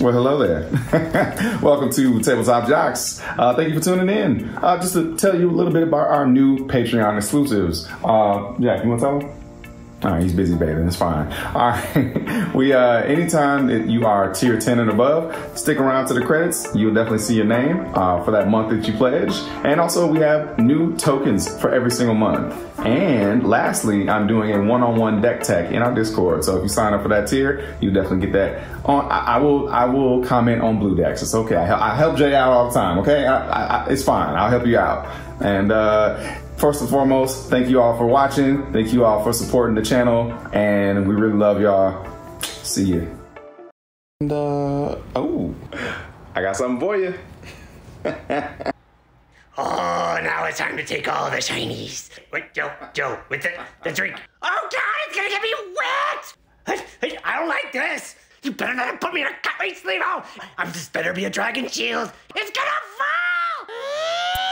Well, hello there. Welcome to Tabletop Jocks. Uh, thank you for tuning in. Uh, just to tell you a little bit about our new Patreon exclusives. Uh, Jack, you want to tell them? All right, he's busy bathing. It's fine. All right, we uh, anytime that you are tier ten and above, stick around to the credits. You'll definitely see your name uh, for that month that you pledge. And also, we have new tokens for every single month. And lastly, I'm doing a one-on-one deck tech in our Discord. So if you sign up for that tier, you definitely get that. On, I, I will, I will comment on blue decks. It's okay. I, I help Jay out all the time. Okay, I, I, it's fine. I'll help you out. And uh, first and foremost, thank you all for watching. Thank you all for supporting the channel, and we really love y'all. See you. And uh, oh, I got something for you. Oh, now it's time to take all the shinies. Wait, Joe, Joe, with the, the drink. Oh, God, it's gonna get me wet! Hey, hey, I don't like this. You better not have put me in a cutlery sleeve. Oh, I'm just better be a dragon shield. It's gonna fall!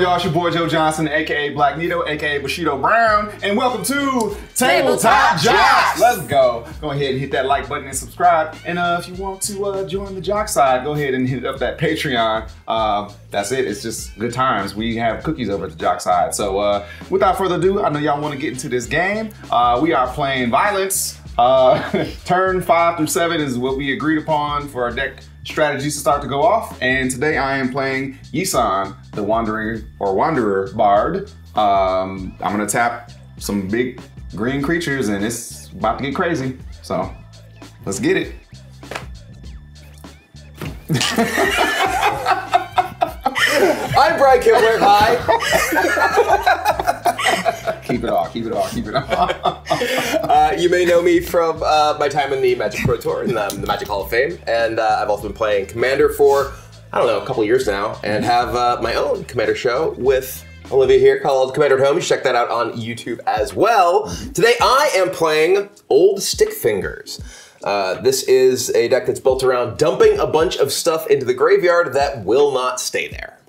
On, y'all? It's your boy Joe Johnson, aka Blackneto, aka Bushido Brown, and welcome to Tabletop Jocks. Let's go. Go ahead and hit that like button and subscribe. And uh, if you want to uh, join the jock side, go ahead and hit up that Patreon. Uh, that's it. It's just good times. We have cookies over at the jock side. So uh, without further ado, I know y'all want to get into this game. Uh, we are playing Violence. Uh, turn five through seven is what we agreed upon for our deck strategies to start to go off. And today I am playing Yisan, the Wandering or Wanderer Bard. Um, I'm gonna tap some big green creatures, and it's about to get crazy. So let's get it. I'm Brian Kibler. Hi. Keep it off. Keep it off. Keep it off. Uh, you may know me from uh, my time in the Magic Pro Tour and um, the Magic Hall of Fame, and uh, I've also been playing Commander for I don't know a couple years now, and have uh, my own Commander show with Olivia here called Commander at Home. You should check that out on YouTube as well. Today I am playing Old Stick Fingers. Uh, this is a deck that's built around dumping a bunch of stuff into the graveyard that will not stay there.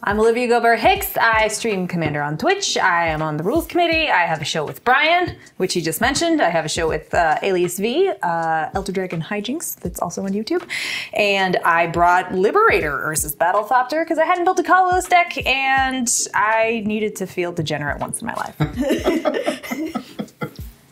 I'm Olivia Gobert Hicks. I stream Commander on Twitch. I am on the Rules Committee. I have a show with Brian, which he just mentioned. I have a show with uh, Alias V, uh, Elder Dragon Hijinks, that's also on YouTube. And I brought Liberator Urza's Battlethopter because I hadn't built a Kalos deck and I needed to feel degenerate once in my life.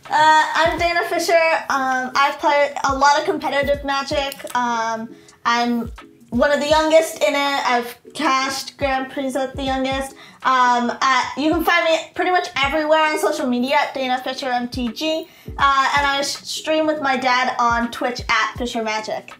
Uh, I'm Dana Fischer. Um, I've played a lot of competitive Magic. Um, I'm one of the youngest in it. I've cast Grand Prix at the youngest. Um, at, you can find me pretty much everywhere on social media at Dana Fischer MTG, uh, and I stream with my dad on Twitch at Fischer Magic.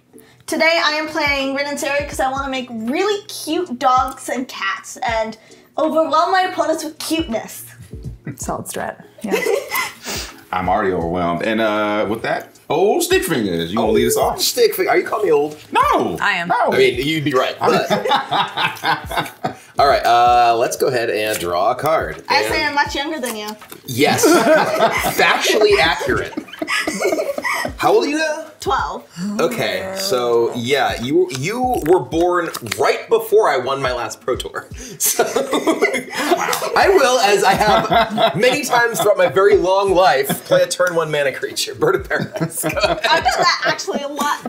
Today I am playing Rin and Seri because I want to make really cute dogs and cats and overwhelm my opponents with cuteness. Solid strat. Yeah. I'm already overwhelmed. And uh, with that, old stick fingers, you want to lead us off? Stick figure. Are you calling me old? No, I am. No. I mean, you'd be right. But. All right, uh, let's go ahead and draw a card. I And- say I'm much younger than you. Yes. Factually accurate. How old are you now? 12. Okay, so yeah, you you were born right before I won my last Pro Tour. So I will, as I have many times throughout my very long life, play a turn one mana creature, Bird of Paradise. I've done that actually a lot. Too.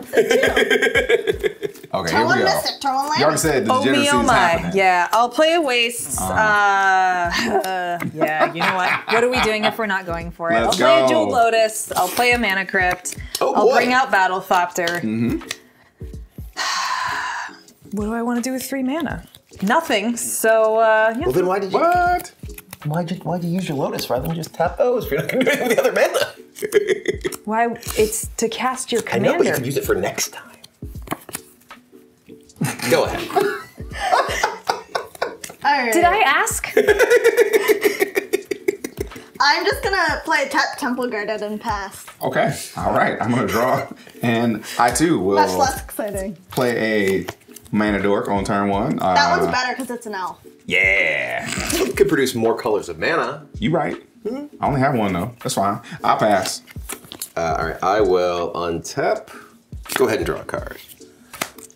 Okay, Turn here one we go. miss it, turn one land. You already said the Oh me, oh my. happening. Yeah, I'll play a waste. Uh, uh, yeah, you know what? What are we doing if we're not going for it? Let's I'll play a Jewel Lotus. I'll play a Mana Crypt. Oh, I'll boy. bring out Battlethopter. Mm-hmm. what do I want to do with three mana? Nothing. So, uh, yeah. Well, then why did you What? Why did, you why'd you use your Lotus rather than just tap those if you're not going to do anything with the other mana? Why? It's to cast your commander. I know, but you can use it for next time. Go ahead. All right. Did I ask? I'm just gonna play tap Temple Garden and pass. Okay. All right. I'm gonna draw, and I too will That's less exciting. play a mana dork on turn one. Uh, That one's better because it's an elf. Yeah. You could produce more colors of mana. You right. I only have one though. That's fine. I'll pass. Uh, all right, I will untap. Go ahead and draw a card.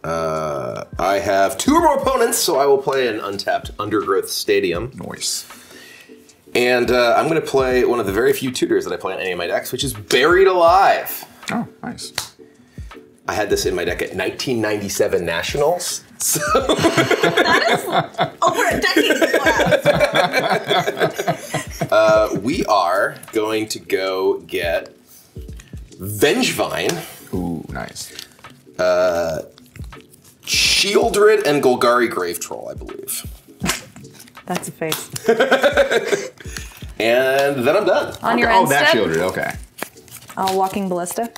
Uh, I have two or more opponents, so I will play an untapped Undergrowth Stadium. Noise. And uh, I'm going to play one of the very few tutors that I play on any of my decks, which is Buried Alive. Oh, nice. I had this in my deck at 1997 Nationals. So Over a decade before. we are going to go get Vengevine, Ooh, nice. Sheoldred, and Golgari Grave Troll, I believe. That's a face. And then I'm done. On your oh, end that step, shielded. Okay. uh, walking ballista.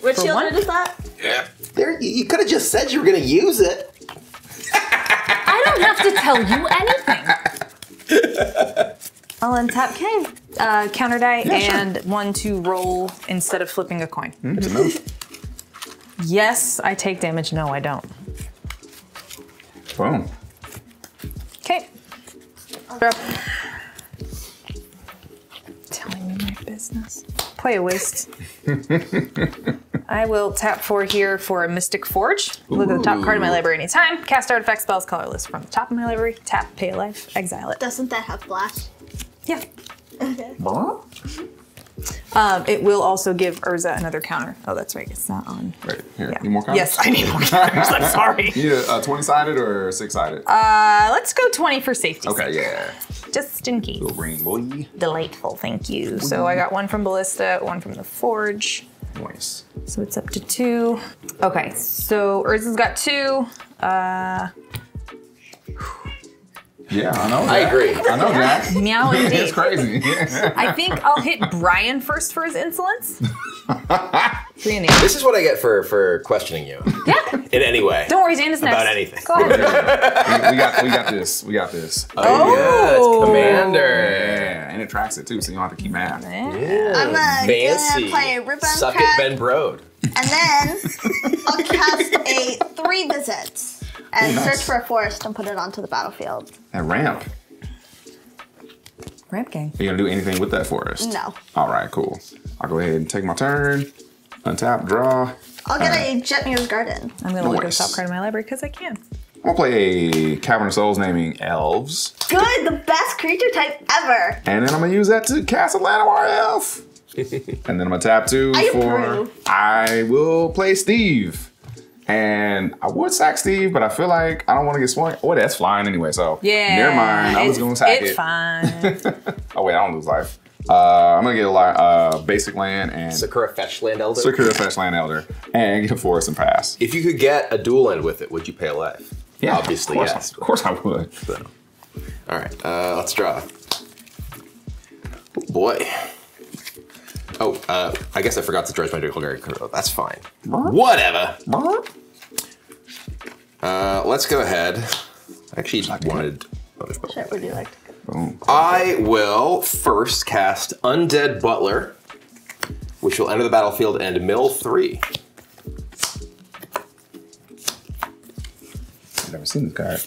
Which For shield one? is that? Yeah. There, you, you could have just said you were going to use it. I don't have to tell you anything. I'll untap King. Uh, counter die and one to roll instead of flipping a coin. It's a move. Yes, I take damage. No, I don't. Boom. Okay. Drop. Telling me my business. Play a waste. I will tap four here for a Mystic Forge. Look at the top card of my library anytime. Cast artifact spells colorless from the top of my library. Tap, pay a life, exile it. Doesn't that have blast? Yeah. Okay. Mm-hmm. Um, it will also give Urza another counter. Oh, that's right. It's not on. Right here. Yeah. Need more cards? Yes, I need more counters. I'm sorry. You need a, a 20 sided or six sided? Uh, let's go 20 for safety. okay, yeah. Just in case. Little green boy. Delightful, thank you. So I got one from Ballista, one from the Forge. Nice. So it's up to two. Okay, so Urza's got two. Uh, Yeah, I know. I Jack. agree. I know, Jack. meow it's indeed. crazy. I think I'll hit Brian first for his insolence. Three in the This is what I get for for questioning you Yeah. in any way. Don't worry, Xander's next. About anything. Go ahead. we, we got we got this. We got this. Oh, yeah, it's Commander. Yeah, and it tracks it too, so you don't have to keep math. I'm uh, Fancy. gonna play Ribbon Suck Crack, it, Ben Brode. and then I'll cast a three visits and Ooh, nice. search for a forest and put it onto the battlefield. That ramp. Ramp gang. Are you gonna do anything with that forest? No. All right, cool. I'll go ahead and take my turn. Untap, draw. I'll get a uh, Jet Jetmir's Garden. I'm gonna look at the Nice. top card in my library because I can. I'm gonna play a Cavern of Souls naming elves, Good, the best creature type ever. and then I'm gonna use that to cast a Llanowar elf. and then I'm gonna tap two I for. approve. I will play Steve. And I would sack Steve, but I feel like I don't want to get swung. Oh, that's flying anyway, so Yeah. never mind. I was gonna sack It's it. fine. Oh wait, I don't lose life. Uh, I'm gonna get a li- uh, basic land and Sakura Fetch Land Elder. Sakura Fetch Land Elder and get a forest and pass. If you could get a dual end with it, would you pay a life? Yeah, obviously, of course, yes. Of course I would. So. All right, uh, let's draw. Oh, boy. Oh, uh, I guess I forgot to dredge my Golgari Kuro. That's fine. Whatever. Uh, let's go ahead. I actually wanted other spells. Shit, would you like to go? I will first cast Undead Butler, which will enter the battlefield and mill three. I've never seen this card.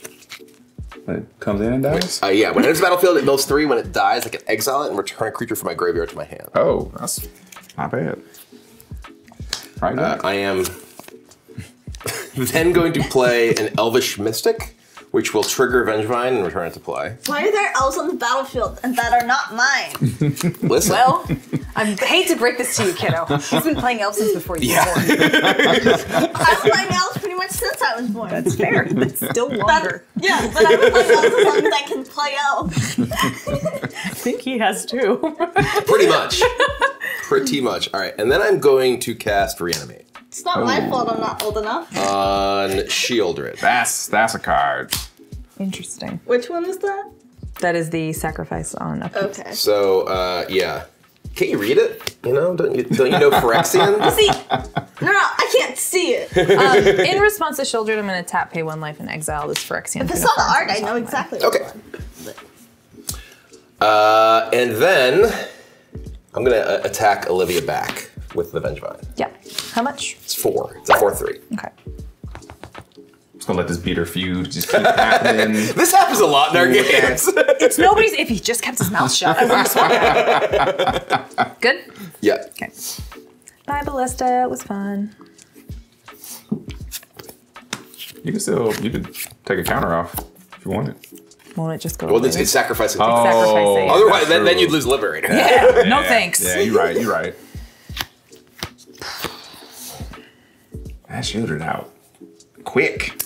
When it comes in and dies. Uh, yeah, when it enters the battlefield, it mills three. When it dies, I can exile it and return a creature from my graveyard to my hand. Oh, that's not bad. Right. Uh, I am then going to play an Elvish Mystic, which will trigger Vengevine and return it to play. Why are there elves on the battlefield and that are not mine? Listen, well, I hate to break this to you, kiddo. He's been playing elves since before you Yeah. were born. I've been playing elves pretty much since I was born. That's fair. That's still longer. yeah, but I've been playing elves as long as I can play elves. I think he has too. pretty much. Pretty much. All right, and then I'm going to cast Reanimate It's not my Oh. fault I'm not old enough. on Sheoldred. that's that's a card. Interesting. Which one is that? That is the sacrifice on a Okay. So, uh, yeah. Can't you read it? You know, don't you don't you know Phyrexian? See, no, no, I can't see it. Um, in response to Children, I'm going to tap pay one life and exile this Phyrexian. it's not the art, I know exactly. Okay. Uh, and then I'm gonna uh, attack Olivia back with the Vengevine. Yeah. How much? It's four. It's a four three. Okay. Just gonna let this beater feud just keep happening. This happens a lot in our games. It's nobody's if he just kept his mouth shut. I wouldn't swear. Good? yeah. Okay. Bye, Ballista. It was fun. You can still you could take a counter off if you wanted. Won't it just go Well, away? it's, it's sacrificing. Oh, Sacrificing. Otherwise, then, then you'd lose Liberator. Yeah, no thanks. Yeah, you're right. You're right. That shielded out quick.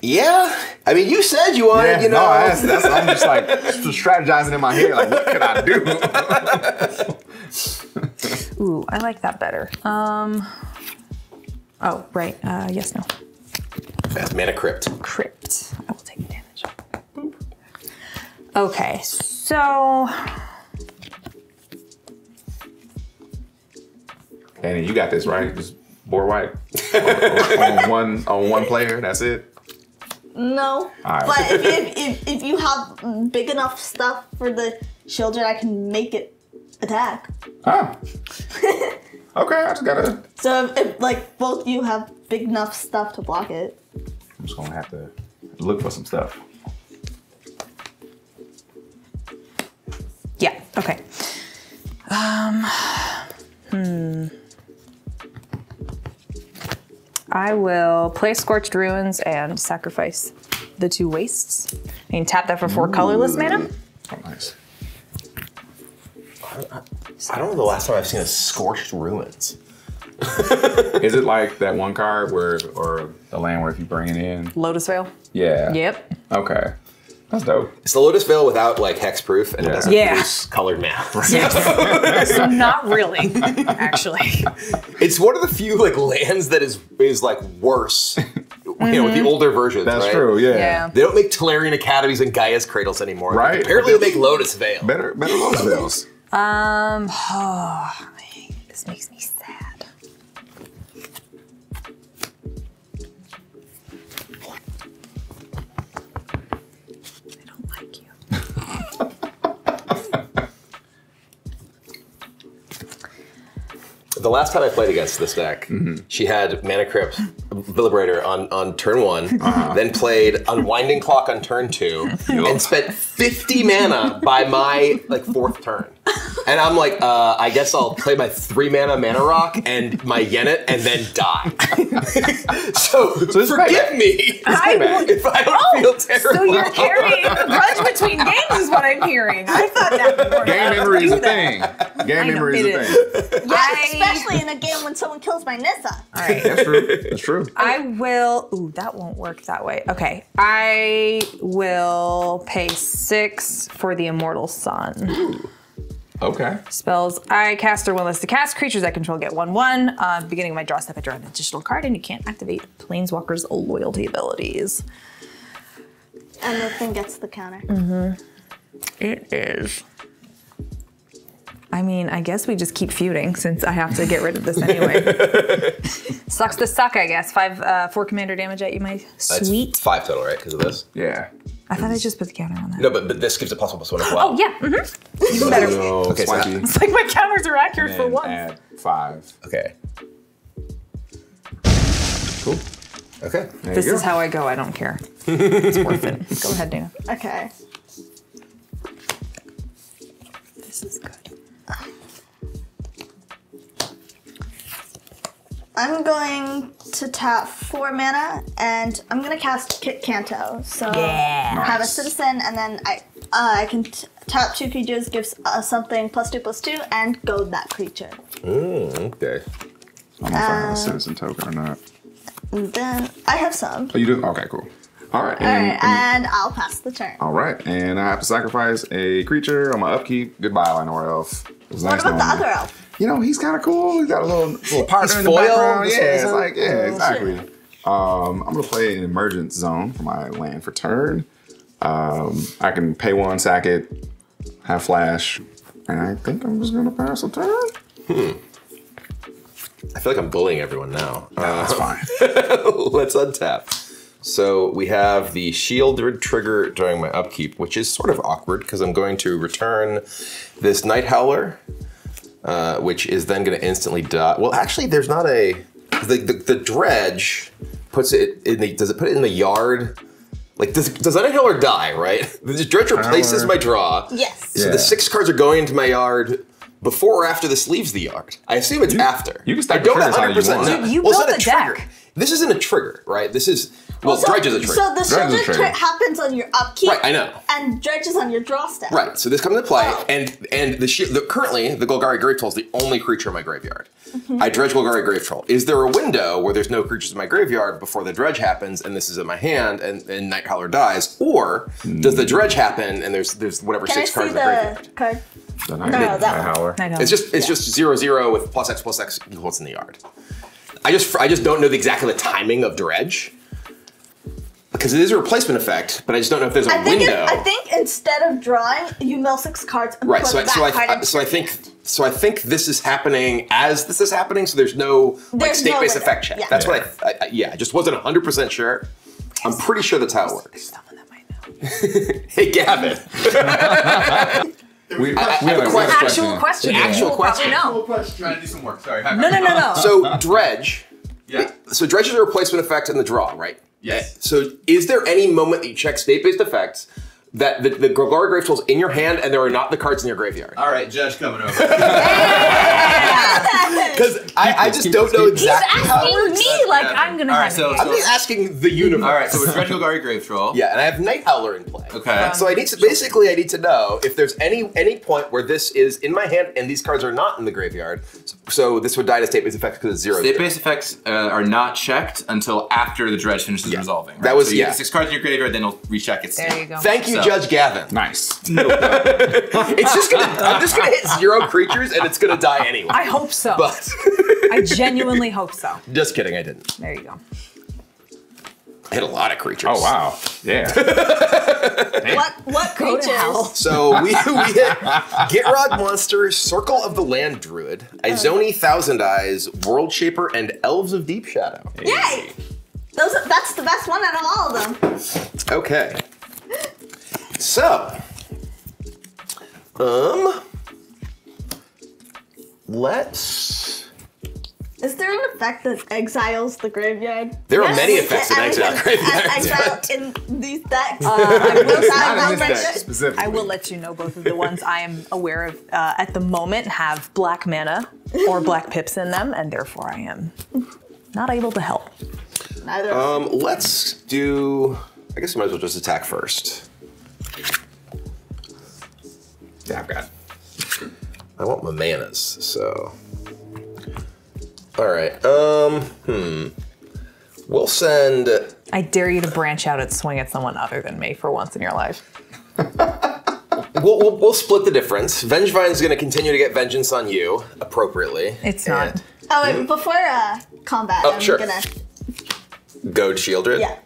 Yeah. I mean, you said you wanted, Yeah, you know. no, that's, that's I'm just like strategizing in my head. Like, what can I do? Ooh, I like that better. Um. Oh, right. Uh, yes, no. That's mana crypt. Crypt. I will take damage. Okay, so Annie, you got this right. Just board white on, on one on one player. That's it. No. Alright. But if, if, if, if you have big enough stuff for the children, I can make it attack. Oh. Okay, I just gotta. So if, if like both you have big enough stuff to block it. I'm just gonna have to look for some stuff. yeah, okay. Um, hmm. I will play Scorched Ruins and sacrifice the two wastes. I can tap that for four colorless mana. Oh, nice. I don't know the last time I've seen a Scorched Ruins. Is it like that one card where, or the land where if you bring it in? Lotus Vale. Yeah. Yep. Okay. That's dope. It's the Lotus Vale without like hexproof, and it doesn't Yeah. produce colored mana. so not really, actually. It's one of the few like lands that is is like worse. You know, with the older versions. That's right? true. Yeah. Yeah. They don't make Tolarian Academies and Gaea's Cradles anymore. Right. Apparently, they make Lotus Vale. Better, better Lotus Vales. Um, oh, this makes me The last time I played against this deck, she had Mana Crypt Liberator on, on turn one, then played Unwinding Clock on turn two, and spent 50 mana by my like fourth turn. And I'm like, uh, I guess I'll play my three mana Mana Rock and my Yennett and then die. so, it's forgive me I if I don't feel terrible. So you're carrying a grudge between games is what I'm hearing. I thought that would Game memory is a thing. Game memory is a thing. Yeah, I- especially in a game when someone kills my Nissa. All right. That's true. That's true. I will. Ooh, that won't work that way. Okay. I will pay six for the Immortal Sun. Okay. Spells. I cast or one list to cast. Creatures I control get 1 1. Uh, beginning of my draw step, I draw an additional card, and you can't activate Planeswalker's loyalty abilities. And the thing gets the counter. Mm-hmm. It is. I mean, I guess we just keep feuding since I have to get rid of this anyway. Sucks to suck, I guess. Five, uh, four commander damage at you, my That's sweet. five total, right? Because of this. Yeah. I thought I just put the counter on that. No, but, but this gives a possible plus one as well. Oh yeah, mm-hmm. even better. So Okay, so swanky. It's like my counters are accurate for and once. add five. Okay. Cool. Okay. There This you is how I go. I don't care. It's worth it. Go ahead, Dana. Okay. This is good. I'm going to tap four mana and I'm gonna cast Kitt Kanto. So Yeah. have a citizen and then I uh, I can t- tap two creatures, gives uh, something plus two plus two, and goad that creature. Mm, okay. I don't know if I have a citizen token or not. And then I have some. Oh, you do? Okay, cool. All right. All And, right, and- and I'll pass the turn. all right. And I have to sacrifice a creature on my upkeep. Goodbye, Llanowar Elf. It was What nice about the knowing other you. elf? You know, he's kind of cool. He's got a little little partner He's in the background. Yeah, it's like, yeah, exactly. Um, I'm gonna play an Emergence Zone for my land for turn. Um, I can pay one, sack it, have flash, And I think I'm just gonna pass a turn. Hmm. I feel like I'm bullying everyone now. Uh, That's fine. let's untap. So we have the Sheoldred trigger during my upkeep, which is sort of awkward because I'm going to return this Nighthowler, uh, which is then going to instantly die. Well, actually, there's not a the, the the dredge puts it in the does it put it in the yard? Like does does that Nighthowler die? Right? The dredge replaces Howler. my draw. Yes. So Yeah. the six cards are going into my yard. Before or after this leaves the yard? I assume it's after. you can stack I don't the triggers how you 100% want. know. You- you Well, built not a the trigger. This isn't a trigger, right? This is well, So- dredge is a trigger. So the Dredge is a Sheoldred trigger. trick happens on your upkeep. Right, I know. And dredge is on your draw step. right. So this comes into play, Oh. and and the, the currently the Golgari Grave Troll is the only creature in my graveyard. Mm-hmm. I dredge Golgari Grave Troll. Is there a window where there's no creatures in my graveyard before the dredge happens, and this is in my hand, and, and Nighthowler dies, or does the dredge happen and there's there's whatever Can I six see cards in the graveyard? the card? The No, no, that one. howler. I know. It's just it's just zero zero with plus X plus X equals what's in the yard. I just I just don't know the exactly the timing of dredge because it is a replacement effect, but I just don't know if there's a I think, it, window. I think instead of drawing, you mill six cards and right. put So I, so I, card I so I think so I think this is happening as this is happening. So there's no like state based window. effect check. Yeah. That's what I, I, I yeah. I just wasn't 100 percent sure. I'm pretty sure that's how it works. hey Gavin, We, we I have have a a question. Actual question. Actual You'll question. Probably question. Trying to do some work. Sorry. No, no, no, no. so dredge. Yeah. So dredge is a replacement effect in the draw, right? Yes. So is there any moment that you check state-based effects that the, the Golgari Grave Troll's in your hand and there are not the cards in your graveyard? All right, Judge coming over. Because I, I just don't know keep this. exactly how it Asking works. me like I'm gonna All right, have so- it. I'm just asking the universe. All right, so it's Dredge Golgari Grave Troll. yeah, and I have Nighthowler in play. Okay. So I need to basically I need to know if there's any any point where this is in my hand and these cards are not in the graveyard. So, so this would die to state-based effects because it's zero. zero. State-based effects uh, are not checked until after the dredge finishes Yeah. resolving. Right? That was- so you yeah. get six cards in your graveyard, then it'll recheck its There state. you go. Thank you, So- Judge Gavin. Nice. It's just gonna I'm just gonna hit zero creatures and it's gonna die anyway. I hope so. but I genuinely hope so. just kidding, I didn't. There you go. I hit a lot of creatures. Oh wow. Yeah. What what creatures? So we, we hit Gitrog Monster, Circle of the Land Druid, Izoni Thousand Eyes, World Shaper, and Elves of Deep Shadow. Yay! Those that's the best one out of all of them. Okay. So, um, let's. Is there an effect that exiles the graveyard? There are many effects that exile can graveyards, Exile but- in these decks. I will, Exile Not in this graveyard. I will let you know both of the ones I am aware of uh, at the moment have black mana or black pips in them, and therefore I am not able to help. Neither. Um, let's do. I guess we might as well just attack first. Yeah, I've got. I want my manas, so. All right. Um. Hmm. We'll send. I dare you to branch out and swing at someone other than me for once in your life. We'll, we'll, we'll split the difference. Vengevine's going to continue to get vengeance on you appropriately. It's And not. oh wait, before uh, combat, Oh, I'm sure. gonna Goad Sheoldred? yeah.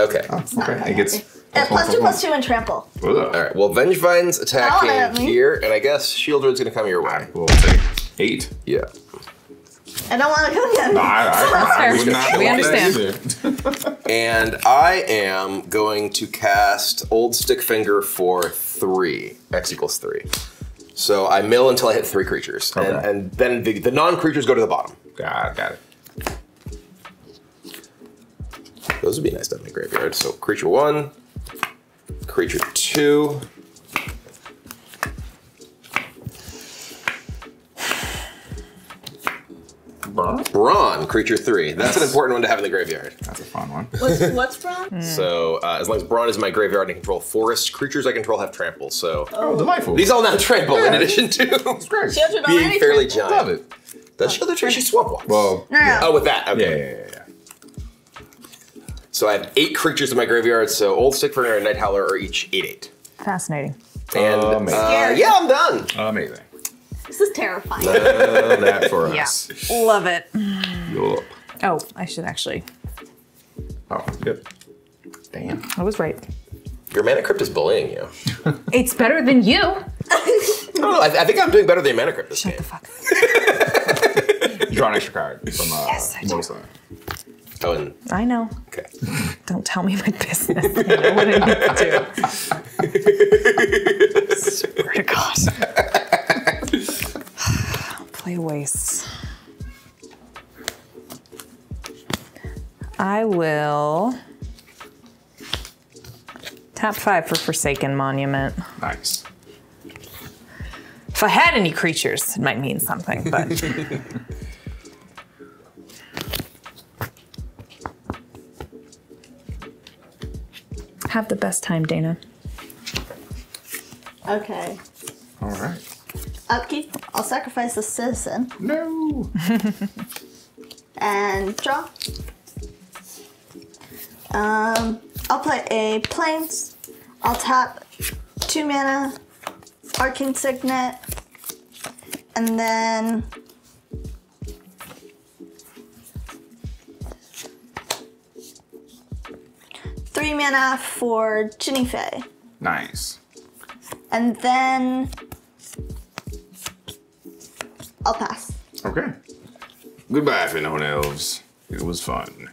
Okay. Okay. It gets. Uh, plus two, plus two, and trample. All right. Well, Vengevine's Oh, attacking here, and I guess Sheoldred's going to come your way. We'll take eight. Yeah. I don't want to go again. No, I, I, I, fair. would not We understand. And I am going to cast Old Stick Finger for three. X equals three. So I mill until I hit three creatures. And, Okay. and then the, the non creatures go to the bottom. Got, got it. Those would be nice to have in the graveyard. So creature one, creature two. Burn. Brawn, creature three. That's an important one to have in the graveyard. That's a fun one. What's, what's wrong? So uh, as long as Brawn is in my graveyard and I control forest, creatures I control have trample. So Oh, delightful. these all now trample in addition to great. Children being already fairly trample. giant. Love it. Does Shield of Tree swamp walks? Well, No, no. oh, with that. Okay. yeah, yeah, yeah. So I have eight creatures in my graveyard. So Old Stick Stickfinger and Nighthowler are each eight eight. Fascinating. And Amazing. uh, yeah, I'm done. Amazing. This is terrifying. Love that for Yeah. us. Love it. Yup. Oh, I should actually. Oh, yep. Damn. I was right. Your mana crypt is bullying you. It's better than you. don't know. I, I think I'm doing better than Mana Crypt this Shut game. the fuck. up. You draw an extra card from uh, Yes, I do. Melissa. Oh, and I know. okay. Don't tell me my business. I know what I need to do. Swear to God. Play waste. I will tap five for Forsaken Monument. Nice. If I had any creatures, it might mean something, but have the best time, Dana. Okay. All right. Upkeep. I'll sacrifice the citizen No. and draw. Um, I'll play a plains. I'll tap two mana, arcane signet, and then three mana for Jinnie Fay. Nice. And then I'll pass. Okay. Goodbye, Fyndhorn Elves. It was fun.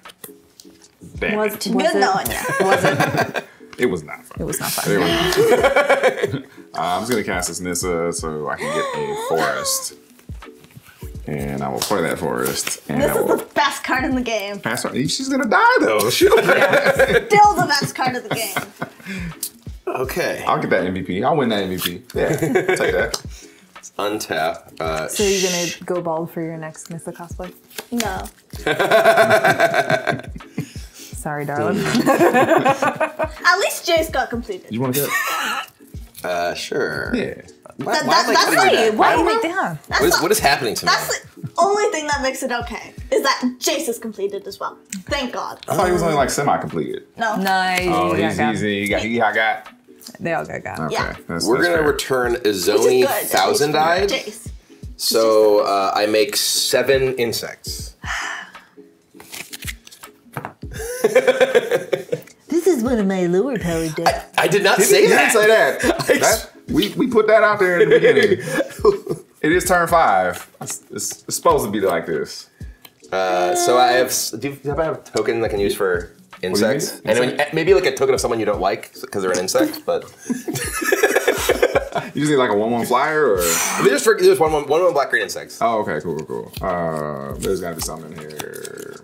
Damn Was, it. was Good it, knowing you. Was it? It was not fun. It was not fun. uh, I'm just gonna cast this Nissa so I can get a forest. And I will play that forest. And This I is the best card in the game. pass on. She's gonna die though. She'll Still the best card of the game. Okay. I'll get that MVP. I'll win that MVP. Yeah, I'll take that. Untap. Uh, So you're gonna go bald for your next Nissa cosplay? No. Sorry, darling. At least Jace got completed. You want to get? Uh, sure. Yeah. Why, That- why am I that's cutting not you you. down? Why Why- am I- what, is, what is happening to me? That's the only thing that makes it okay. Is that Jace is completed as well. Thank God. I thought he was only like semi-completed. No. Nice. Oh, Yeah, easy. He got. He got. got. They all got got. Okay. Yeah. That's, We're that's gonna fair. return Which is Izoni good. at least Thousand for Eyed. Jace. So uh, I make seven insects. This is one of my lower power decks. I did not He say didn't that. say that. That- we, we put that out there in the beginning. it is turn five. It's, it's, it's supposed to be like this. Uh, so I have. Do you, do I have a token that I can use for insects? mean? And when- maybe like a token of someone you don't like because they're an insect, but You just need like a one one flyer or. there's for there's one one one one black green insects. Oh, okay, cool, cool, cool. Uh, there's got to be something in here.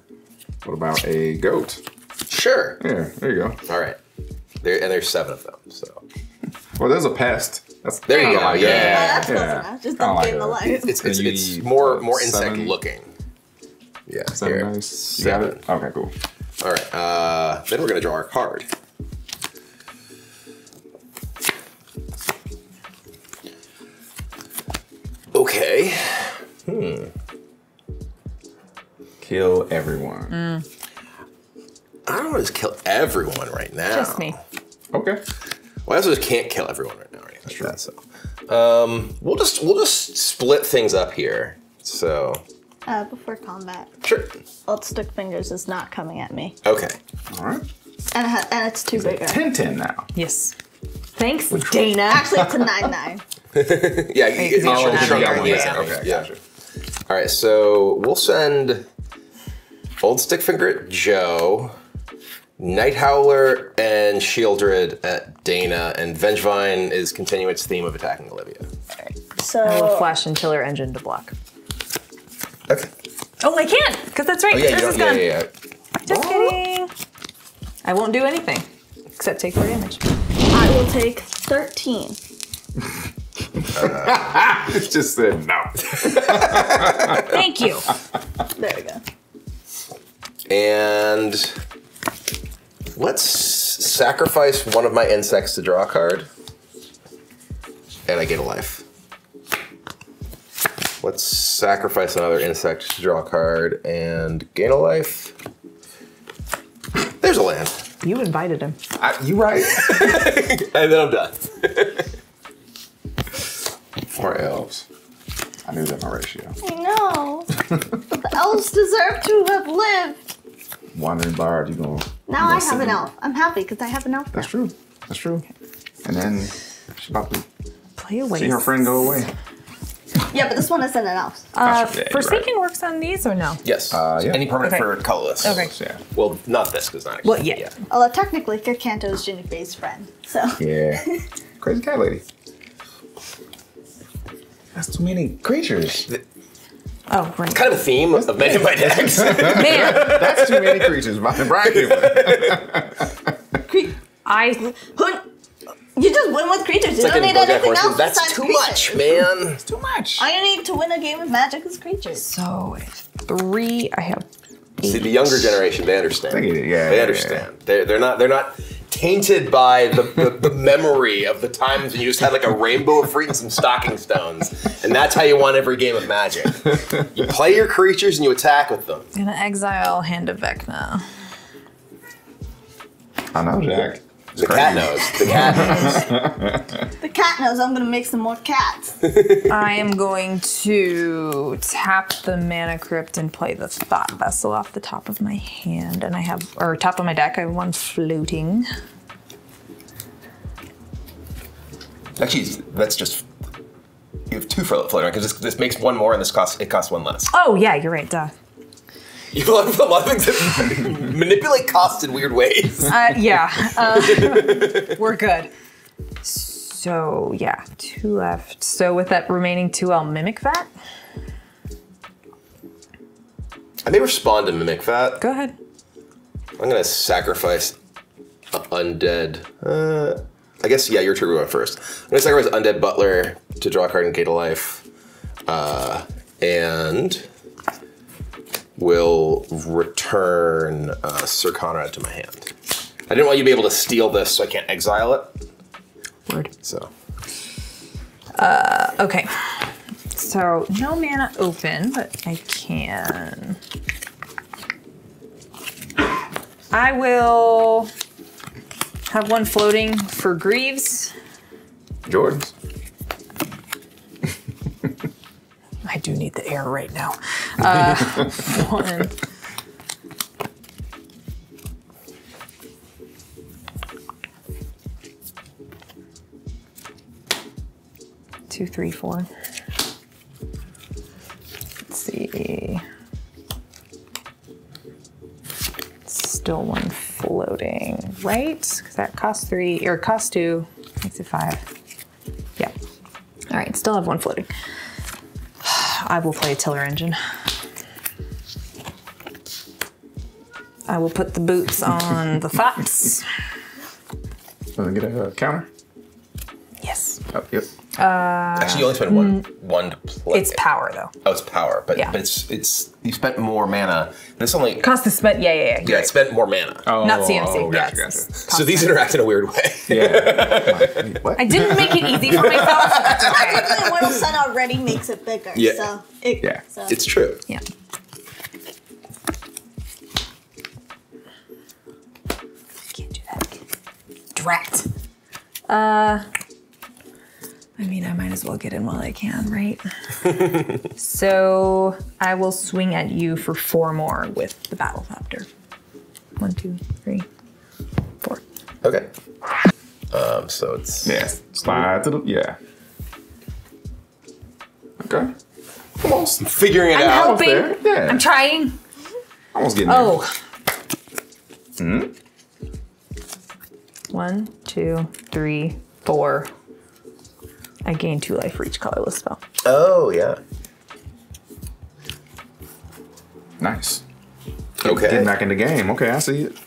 What about a goat? Sure. Yeah, there you go. All right. There and there's seven of them. So Well, there's a pest. That's There you go, like yeah. that. Oh, that's close Yeah. enough. Just don't like get in the a- light. it's it's, you it's more more insect seven? looking. Yeah. Seven here. dice. You got Seven. it? Okay, cool. All right. Uh, then we're gonna draw our card. Okay. Hmm. Kill everyone. I don't want to just kill everyone right now. Just me. Okay. Well, I also just can't kill everyone right now. Or anything like that, so um, we'll just we'll just split things up here. So Uh, before combat, sure. Old Stick Fingers is not coming at me. Okay. All right. And, it and it's too big. 10 10 now. Yes. Thanks, Dana. Actually, it's a 9 9. Yeah. you- because you you have one shrunk bigger our- one, yeah, yeah. Okay, yeah. gotcha. All right. So we'll send Old Stick Finger at Joe, Nighthowler, and Sheoldred at Dana, and Vengevine is continuing its theme of attacking Olivia. I will So, flash and killer engine to block. Okay. Oh, I can't, because that's right. Oh yeah, you don't, is yeah, gone. yeah, yeah. Just kidding. I won't do anything except take four damage. I will take 13. It just said no. Thank you. There we go. And let's sacrifice one of my insects to draw a card. And I get a life. Let's sacrifice another insect to draw a card and gain a life. There's a land. You invited him. I, you right. And then I'm done. Four elves. I knew that my ratio. I know. but the elves deserve to have lived. Wandering bard, you gonna. Now you I gonna have an elf. I'm happy because I have an elf. That's true. That's true. And then she's about to Play away. See her friend go away. Yeah, but this one isn't enough. Uh, Yeah, you're Forsaken works on these or no? Yes. Uh, yeah. Any permanent Okay. for colorless. Okay. Yeah. Well, not this because not. Well, yeah. Although technically, Kitt Kanto is Jinnie Fay's friend. So Yeah. Crazy cat lady. That's too many creatures. Oh, right. Kind of a theme of many of my decks. Man, That's too many creatures. Brian. cre- I you just win with creatures. You It's like don't need anything Horseman. else That's besides too creatures. much, man. It's too much. All you need to win a game of Magic is creatures. so three. I have. See, the younger generation, they understand. They get it, yeah, they yeah, understand. They're, they're not. They're not tainted by the, the, the memory of the times when you just had like a rainbow of fruit and some stocking stones, and that's how you won every game of Magic. You play your creatures and you attack with them. I'm Gonna exile Hand of Vecna. I know, Jack. The cat knows. The cat knows. The cat knows I'm gonna make some more cats. I am going to tap the mana crypt and play the thought vessel off the top of my hand, and I have or top of my deck. I have one floating. Actually, that's just. You have two float floating because this, this makes one more and this costs it costs one less. Oh yeah, you're right. Duh. You have a lot of things that manipulate costs in weird ways. Uh, yeah, uh, we're good. So yeah, two left. So with that remaining two, I'll mimic that. I may respond to mimic that. Go ahead. I'm gonna sacrifice a undead. Uh, I guess yeah, your turn went first. I'm gonna sacrifice undead butler to draw a card and Gate of Life, uh, and will return uh, Sir Conrad to my hand. I didn't want you to be able to steal this, so I can't exile it. Word. So Okay. So no mana open, but I can. I will have one floating for Greaves. Jordan's. I do need the air right now. Uh, one. Two, three, four. Let's see. Still one floating, right? Because that costs three, or costs two, makes it five. Yeah. All right, still have one floating. I will play a tiller engine. I will put the boots on the thoughts. Wanna get a counter? Yes. Oh, yep. Actually, you only spend one one to play. It's power though. Oh, it's power, but, Yeah. but it's it's you spent more mana. This only Cost to spend. Yeah, yeah, yeah. yeah, it spent more mana. Oh, Not CMC. Oh, yeah, gotcha, it's- gotcha. So these cost- interact in a weird way. Yeah. what? I didn't make it easy for myself. Technically, Immortal Sun already makes it bigger. Yeah. So it, Yeah. So. It's true. yeah. Can't do that. Drat. Uh. I mean, I might as well get in while I can, right? so I will swing at you for four more with the Battlethopter. One, two, three, four. Okay. Um, so it's Yeah. Slide to the yeah. Okay. Almost. figuring it I'm out. helping. there, yeah. I'm trying. Almost getting Oh. Hmm? One, two, three, four. I gain two life for each colorless spell. Oh yeah. Nice. Okay. Getting back in the game. Okay, I see it.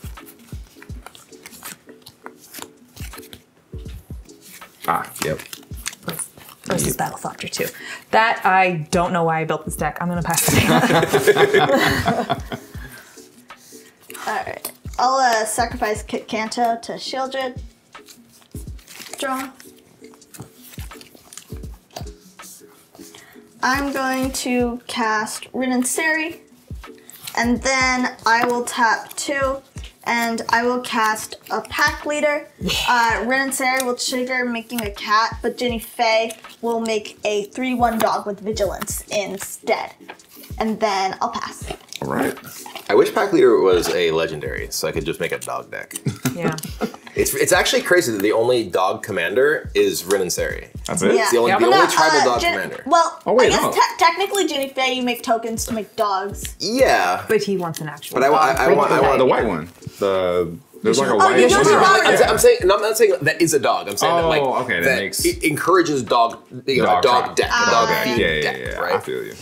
Ah, yep. Versus Battlethopter 2. That I don't know why I built this deck. I'm gonna pass it. Alright. I'll uh, sacrifice Kitt Kanto to Sheoldred. Draw. I'm going to cast Rin and Seri, and then I will tap two, and I will cast a pack leader. Uh, Rin and Seri will trigger making a cat, but Jinnie Fay will make a 3 1 dog with vigilance instead. And then I'll pass. All right. I wish Pack Leader was a legendary, so I could just make a dog deck. Yeah. it's it's actually crazy that the only dog commander is Rin and Seri. That's it. Yeah. It's the only, Yeah, the only No, tribal uh, dog Jin- commander. Well, Oh, wait, I guess no. te- technically, Jinnie Fay, you make tokens to make dogs. yeah, But he wants an actual. But I wa- dog I- I for want- I the want The white one. The there's like a Oh, white you one. don't No, no, know. I'm, sa- I'm saying no, I'm not saying that is a dog. I'm saying that Oh, like okay, that that makes- it encourages dog, you know, a dog tribe. deck, a Ah. dog Okay. feed Yeah, yeah, deck, yeah. right? I feel you.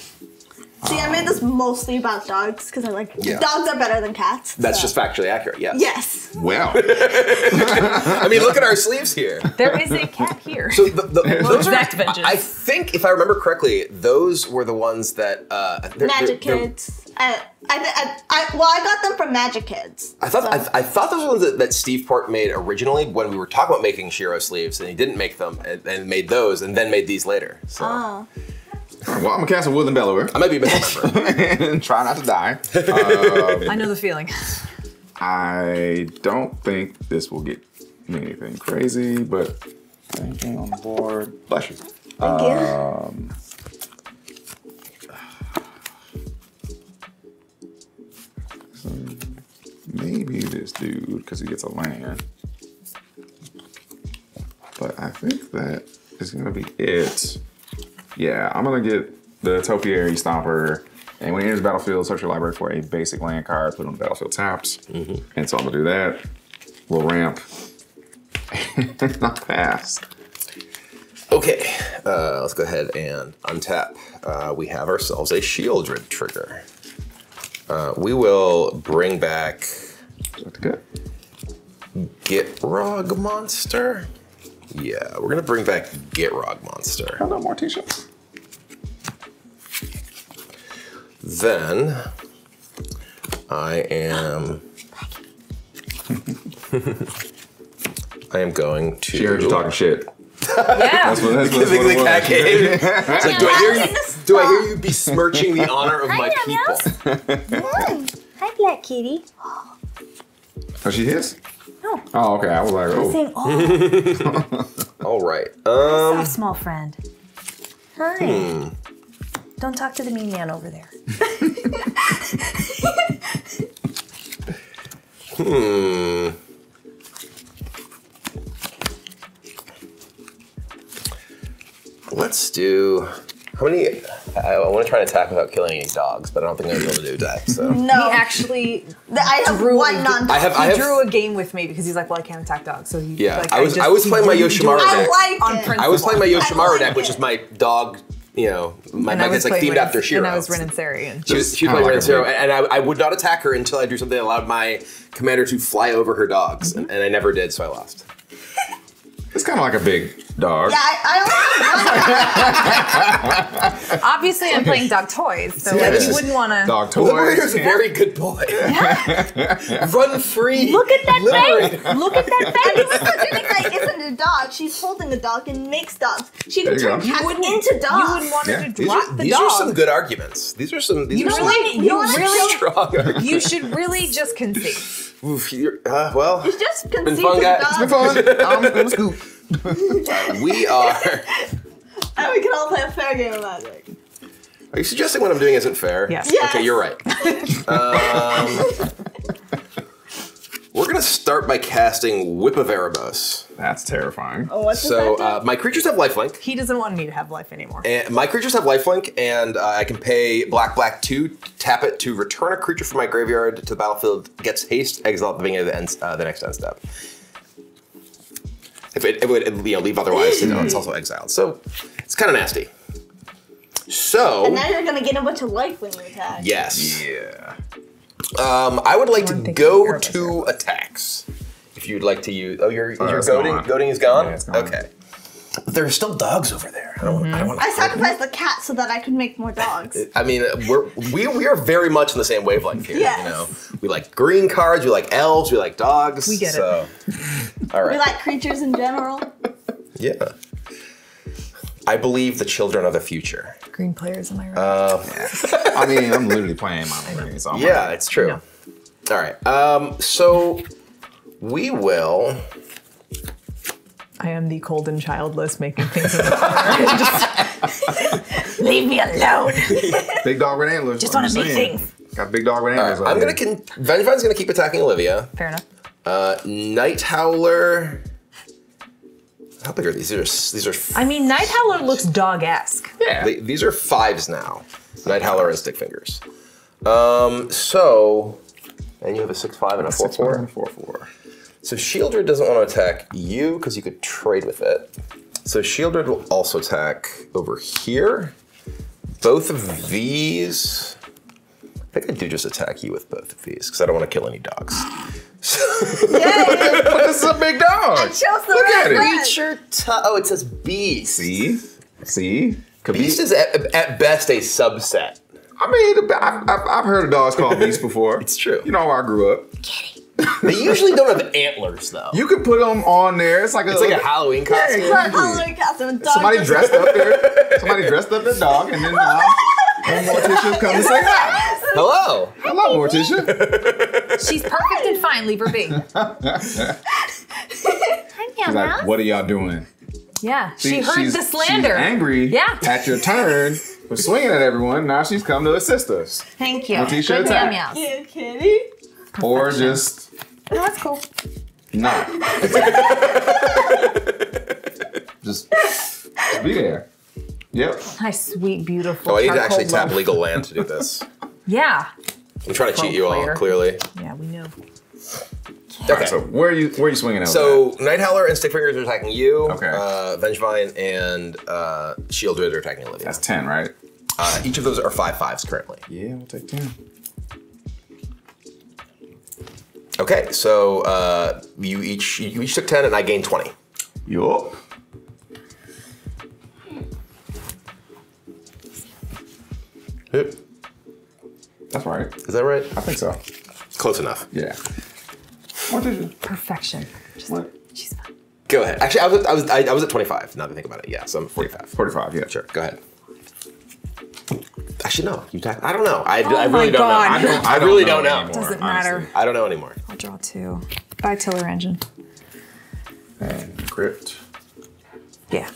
See, I made this mostly about dogs because I like Yeah. dogs are better than cats. That's so- just factually accurate. Yes. yes. Wow. I mean, look at our sleeves here. There is a cat here. So the, the, those are, exact vengeance. I think, if I remember correctly, those were the ones that uh, they're- Magic they're- they're- Kids. I, I, I, I, well, I got them from Magic Kids. I thought so- I, I thought those were ones that, that Steve Port made originally when we were talking about making Shiro sleeves, and he didn't make them, and, and made those, and then made these later. So Oh. Well, I'm gonna cast a Woodland Bellower I might be a misremember. and try not to die. I know the feeling. I don't think this will get me anything crazy, but anything on the board. Bless you. Thank Um, so maybe this dude, because he gets a land. But I think that is gonna be it. Yeah, I'm gonna get the Topiary Stomper, and when he enters the battlefield, search your library for a basic land card, put it on the battlefield taps. And so I'm gonna do that. We'll ramp. Not pass. okay, uh, let's go ahead and untap. Uh, we have ourselves a Sheoldred trigger. Uh, we will bring back good. Gitrog Monster. Yeah, we're gonna bring back Gitrog Monster. Hello, more t-shirts. Then I am. I am going to. She heard you talking shit. Yeah. That's what, that's what, that's what the it cat was. It's like, do I hear you? Do I hear you besmirching the honor of my Hi, people? Hi, Black Kitty. Oh, she his? No. Oh, okay. I was like, oh. Saying, oh, All right. Um. soft small friend. Hi. Don't talk to the mean man over there. Hmm. Let's do. How many? I, I want to try to attack without killing any dogs, but I don't think I'm gonna be able to do that. So. No, He actually I have drew one a- non. I have. he I have. drew a game with me because he's like, well, I can't attack dogs. So he, Yeah, like, I was- just- I was playing my Yoshimaru drew deck. I like on it. principle. I was playing my Yoshimaru like deck, which is my dog. You know, my And I deck was that's like themed with- after Shiro. And I was Rin and Seri. And She was, she was Kinda playing like Ren a Zero, and I, I would not attack her until I do something that allowed my commander to fly over her dogs, Mm-hmm. and, and I never did, so I lost. It's kind of like a big dog. Yeah, I, I only have one. obviously, I'm playing dog toys, so Yeah, like, you wouldn't want to. Dog toys. Liberator's toys. a very good boy. Run free. Look at that Liberator. face! Look at that I mean, face! listen, Jinnie Fay isn't a dog. She's holding a dog and makes dogs. She can There you turn go. cats wouldn't- into You dogs. wouldn't want Yeah. her to These, drop are, the these dog. are some good arguments. These are some. These You are some really, you you really, strong arguments. you should really just concede. Oof, you're- uh, well, It's just been conceit fun, to guys. dogs. It's Fun. I'm gonna scoop. We are. And we can all play a fair game of Magic. Are you suggesting what I'm doing isn't fair? Yes. Yes. Okay, you're right. um, we're gonna start by casting Whip of Erebos. That's terrifying. Oh, what's So this uh, my creatures have lifelink. He doesn't want me to have life anymore. And my creatures have lifelink, and uh, I can pay black, black two, tap it to return a creature from my graveyard to the battlefield, gets haste, exile at the beginning of the, end, uh, the next end step. If it, it would you know, leave otherwise, you know, it's also exiled. So it's kind of nasty. So And now you're gonna get a bunch of life when you attack. yes, Yeah. um, I would like to go to be careful to attacks. If you'd like to use, oh, your is Oh, your goading goading is gone. Yeah, it's gone. Okay. There are still dogs over there. I don't, I don't want to. I sacrificed the cat so that I could make more dogs. I mean, we're we, we are very much in the same wavelength here. Yes. You know, we like green cards, we like elves, we like dogs. We get it. All right. We like creatures in general. yeah. I believe the children are the future. Green players, am I right? Uh, I mean, I'm literally playing my own game, so I'm yeah, it's true. All right. Um, so we will. I am the cold and childless, making things in the corner. Just Leave me alone. Big dog with antlers. Just I'm wanna make things. Got big dog with antlers. I'm gonna here. con- Vengevine's gonna keep attacking Olivia. Fair enough. Uh, Nighthowler. How big are these? These are these are I mean, Nighthowler looks dog-esque. Yeah. They- these are fives now. Nighthowler and Stickfingers. Um, so, and you have a six five and a four Six, four, four. and four, four. So Sheoldred doesn't want to attack you because you could trade with it. So Sheoldred will also attack over here. Both of these. I think I do just attack you with both of these because I don't want to kill any dogs. But this is a big dog. Chose the Look at it. Creature. Oh, it says beast. See? See? Could be- Beast is at, at best a subset. I mean, I've, I've, I've heard of dogs called beast before. It's true. You know where I grew up. They usually don't have antlers though. You could put them on there. It's like a, it's like a Halloween Yeah, costume. exactly. Oh, Halloween costume. Dog Somebody just- dressed up there. Somebody dressed up their dog, and then uh, now when Morticia come to say hi. Hello. Hello, Morticia. She's perfect and fine. Leave her be. She's like, what are y'all doing? Yeah, she heard the slander. She's angry Yeah. at your turn for swinging at everyone. Now she's come to assist us. Thank you. Morticia Good attack. meow. You kitty. Or just No, that's cool. not. just, just be there. Yep. Nice, sweet, beautiful. Oh, I need to actually tap legal land to do this. Yeah. I'm trying to cheat you all, player. clearly. Yeah, we know. Okay. So where are you where are you swinging at? with So Nighthowler and Stickfingers are attacking you. Okay. Uh, Vengevine and uh, Sheoldred are attacking Olivia. that's ten, right? Uh, each of those are five fives currently. Yeah, we'll take ten. Okay, so uh, you each you each took ten, and I gained twenty. Yup. Is That's right. Is that right? I think so. Close enough. Yeah. What did you? Perfection. What? She's fine. Go ahead. Actually, I was I was I, I was at twenty-five. Now that I think about it, yeah. So I'm forty-five. Forty-five. Yeah. Sure. Go ahead. Actually, no. You attack. I don't know. I, I Oh my really don't know. I don't. I, I really don't know. anymore, Doesn't honestly. matter. I don't know anymore. I'll draw two. Bye, Tiller Engine. And crypt. Yeah.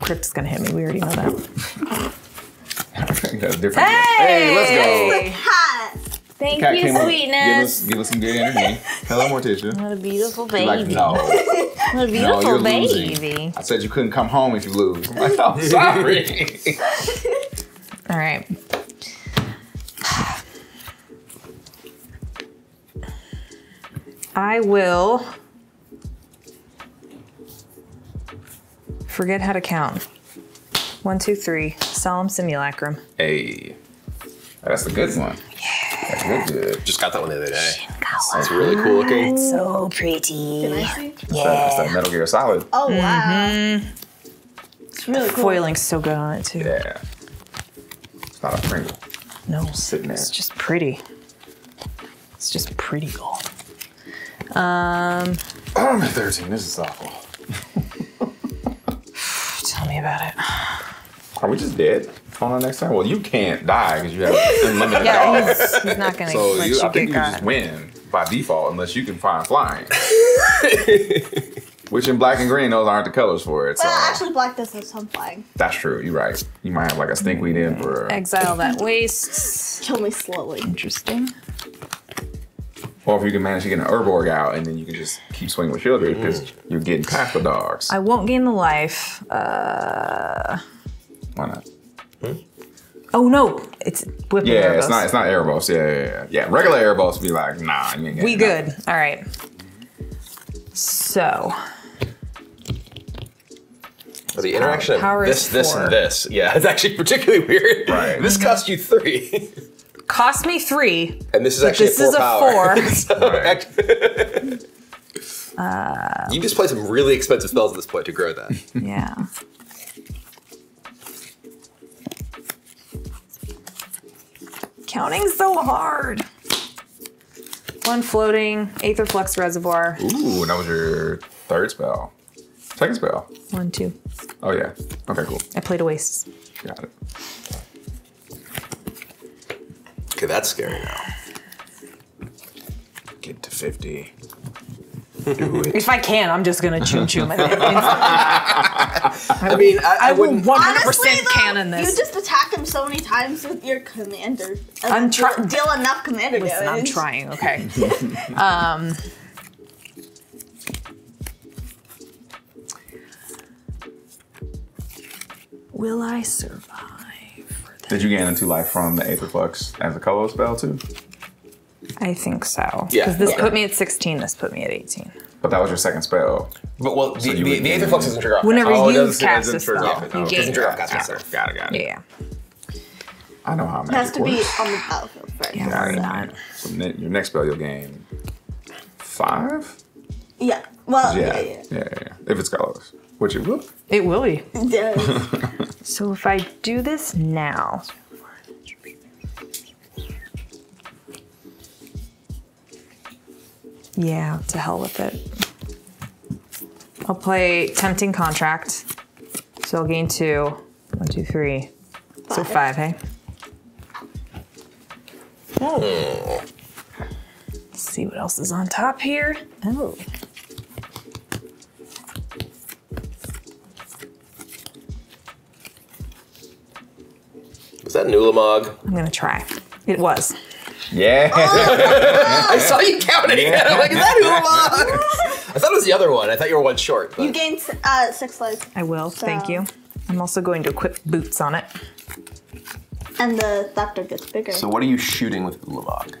Crypt's gonna hit me. We already know that. That's different. Hey, let's go. Hot. Thank Cat you, came up, Give sweetness. us, give us some good energy. Hello, Morticia. What a beautiful She's baby. Like, no, What a no, beautiful you're baby. losing. I said you couldn't come home if you lose. I'm like, oh, sorry. All right. I will forget how to count. One, two, three. Solemn simulacrum. hey, that's a good one. Yeah, that's real good. Just got that one the other day. That's really cool looking. It's so pretty. Can I see? That's that, that's that Metal Gear Solid. Oh wow. Mm-hmm. It's really cool. Foiling's so good on it too. Yeah. It's not a Pringle. No, Sitting there. it's just pretty. It's just pretty gold. Um, Oh, I'm at 13. This is awful. tell me about it. Are we just dead on our next turn? Well, you can't die because you have unlimited Yeah, dogs. he's, he's not gonna So let you, you, I think you just win by default unless you can find flying. Which in black and green, those aren't the colors for it. So Well, actually, black does have some flag. that's true. You're right. You might have like a stinkweed emperor, Exile that waste. Kill me slowly. Interesting. or if you can manage to get an Urborg out, and then you can just keep swinging with Sheoldred because you're getting past the dogs. I won't gain the life. Uh, Why not? oh no, it's whipping. Yeah, it's not. It's not Erebos. Yeah, yeah, yeah. Yeah, regular Erebos be like, nah, you ain't getting We nothing. good. All right. So But the interaction of power this, is this, four. and this, yeah, it's actually particularly weird. Right. This cost you three, cost me three. and this is actually this a four is a power. four. So, Right. act- you just play some really expensive spells at this point to grow that. Yeah. Counting so hard. One floating, Aetherflux Reservoir. Ooh, that was your third spell. Second spell. One, two. Oh yeah. Okay, cool. I played a waste. Got it. Okay, that's scary now. Get to fifty. Do it. If I can, I'm just gonna choo choo. I I mean, I, I, I will wouldn't. 100% Honestly, though, canon You just attack him so many times with your commander. I'm trying. Deal enough commander Listen, I'm trying. Okay. um. Will I survive? Did you gain into life from the Aetherflux as a color spell too? I think so. Yeah. Because this Yeah. put me at 16. This put me at 18. But that was your second spell. But well, the, you the, would the Aetherflux doesn't trigger off. Whenever Oh, you cast a spell, off. you gain. doesn't trigger off Got cast it, got it, got it. Yeah. I know how It has magic to be on the battlefield first. Yeah, Got why it. not? So ne- your next spell you'll gain five. Yeah. Well, Yeah, yeah, yeah, yeah. yeah. yeah. If it's colorless, which it will. It will be. Yeah. So if I do this now. Yeah, to hell with it. I'll play Tempting Contract. So I'll gain two. One, two, three. So five, hey? Hmm. Let's see what else is on top here. Oh. Was that Nulamog? I'm gonna try. It was. Yeah. I saw you counting it. I'm like, is that Nulamog? I thought it was the other one. I thought you were one short. But you gain uh, six life, I will. Thank you. I'm also going to equip boots on it. and the doctor gets bigger. So what are you shooting with Ulamog?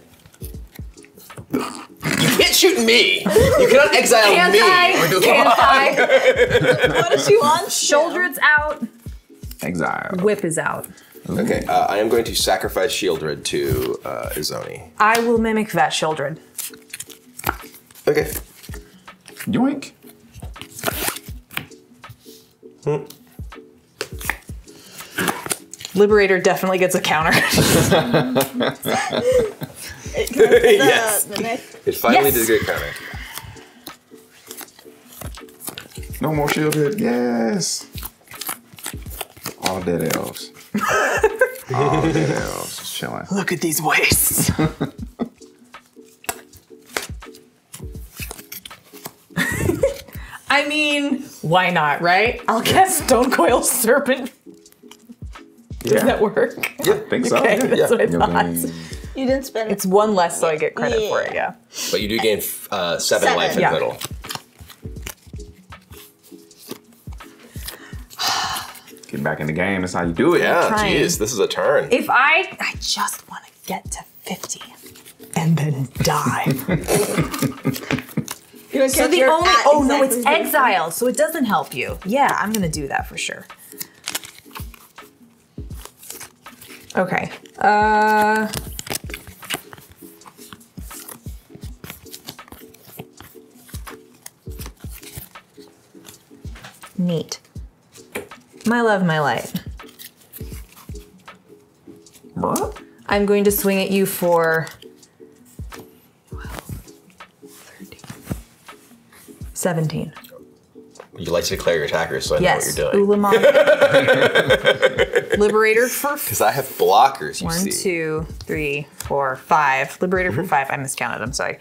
You can't shoot me. You cannot exile Can't me. I? with Can't Ulamog. I? what does she want? Sheoldred's out. Exile. Whip is out. Okay, uh, I am going to sacrifice Sheoldred to uh, Izoni. I will mimic that Sheoldred. Okay. Yoink. Liberator definitely gets a counter. yes. Mimic. It finally Yes. did a great counter. No more Sheoldred. Yes. All dead elves. All dead elves. Just chilling. Look at these wastes. I mean, why not, right? I'll cast Stonecoil Serpent. Does that work? Yeah, I think so. Okay, yeah. that's what I You'll thought. You didn't spend It's one less, so I get credit for it, yeah. But you do gain uh, seven, Seven. life in Yeah. total. Get back in the game. That's how you do it. Yeah, jeez, this is a turn. If I, I just want to get to 50 and then die. So the only oh no, it's exile, so it doesn't help you. Yeah, I'm gonna do that for sure. Okay. Uh. Neat. My love, my light. What? I'm going to swing at you for 17. You like to declare your attackers, so I Yes. know what you're doing. Ulamog. Liberator for Because I have blockers, you one, see. two, three, four, five. Liberator for five. I miscounted. I'm sorry.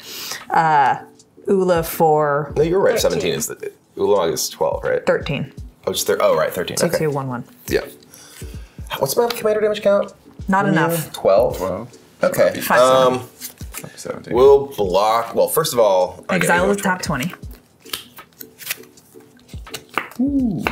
Uh, Ula for No, you're right. 13. 17 is the. Ulamog is 12, right? 13. Oh, it's thir- oh, right, 13. Two, Okay. two, one, one. Yeah. What's my commander damage count? Not enough. 12? Well, Okay. Five, Um, 17. we'll block. Well, first of all, I gotta Exile go the top 20. Ooh.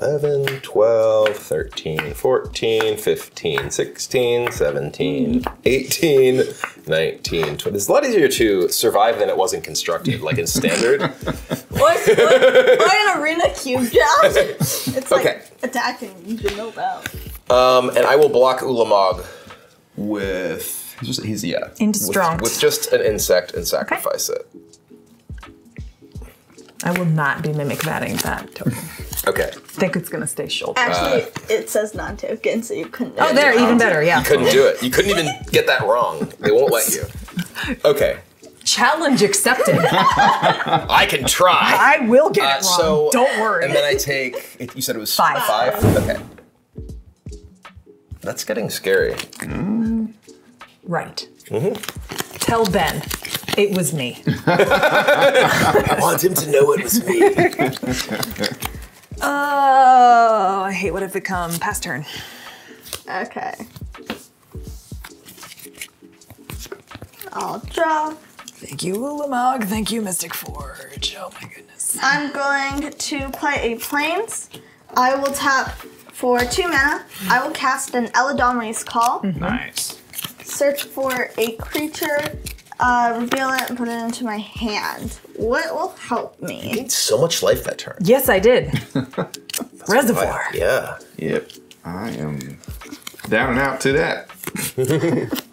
11, 12, 13, 14, 15, 16, 17, 18, 19, 20. It's a lot easier to survive than it was in constructed, like in standard. Or, or, or an arena cube job. It's like Okay. attacking. You should know about. Um, and I will block Ulamog with. He's, just, he's yeah. Indestruct. With, with just an insect and sacrifice it. I will not be mimic vatting that token. Okay. I think it's going to stay shoulder. Actually, Uh, it says non-token, so you couldn't. oh, there, even better. Yeah. You couldn't do it. You couldn't even get that wrong. They won't let you. Okay. Challenge accepted. I can try. I will get Uh, it wrong. so Don't worry. And then I take. it- You said it was Five. Five. Okay. That's getting scary. Right. Tell Ben it was me. I want him to know it was me. Oh, I hate what I've become. Past turn. Okay. I'll draw. Thank you, Ulamog. Thank you, Mystic Forge. Oh my goodness. I'm going to play a plains. I will tap for two mana. I will cast an Eladamri's Call. Nice. Search for a creature, uh, reveal it, and put it into my hand. What will help me? Need so much life that turn. Yes, I did. Reservoir. Yeah. Yep. I am down and out to that.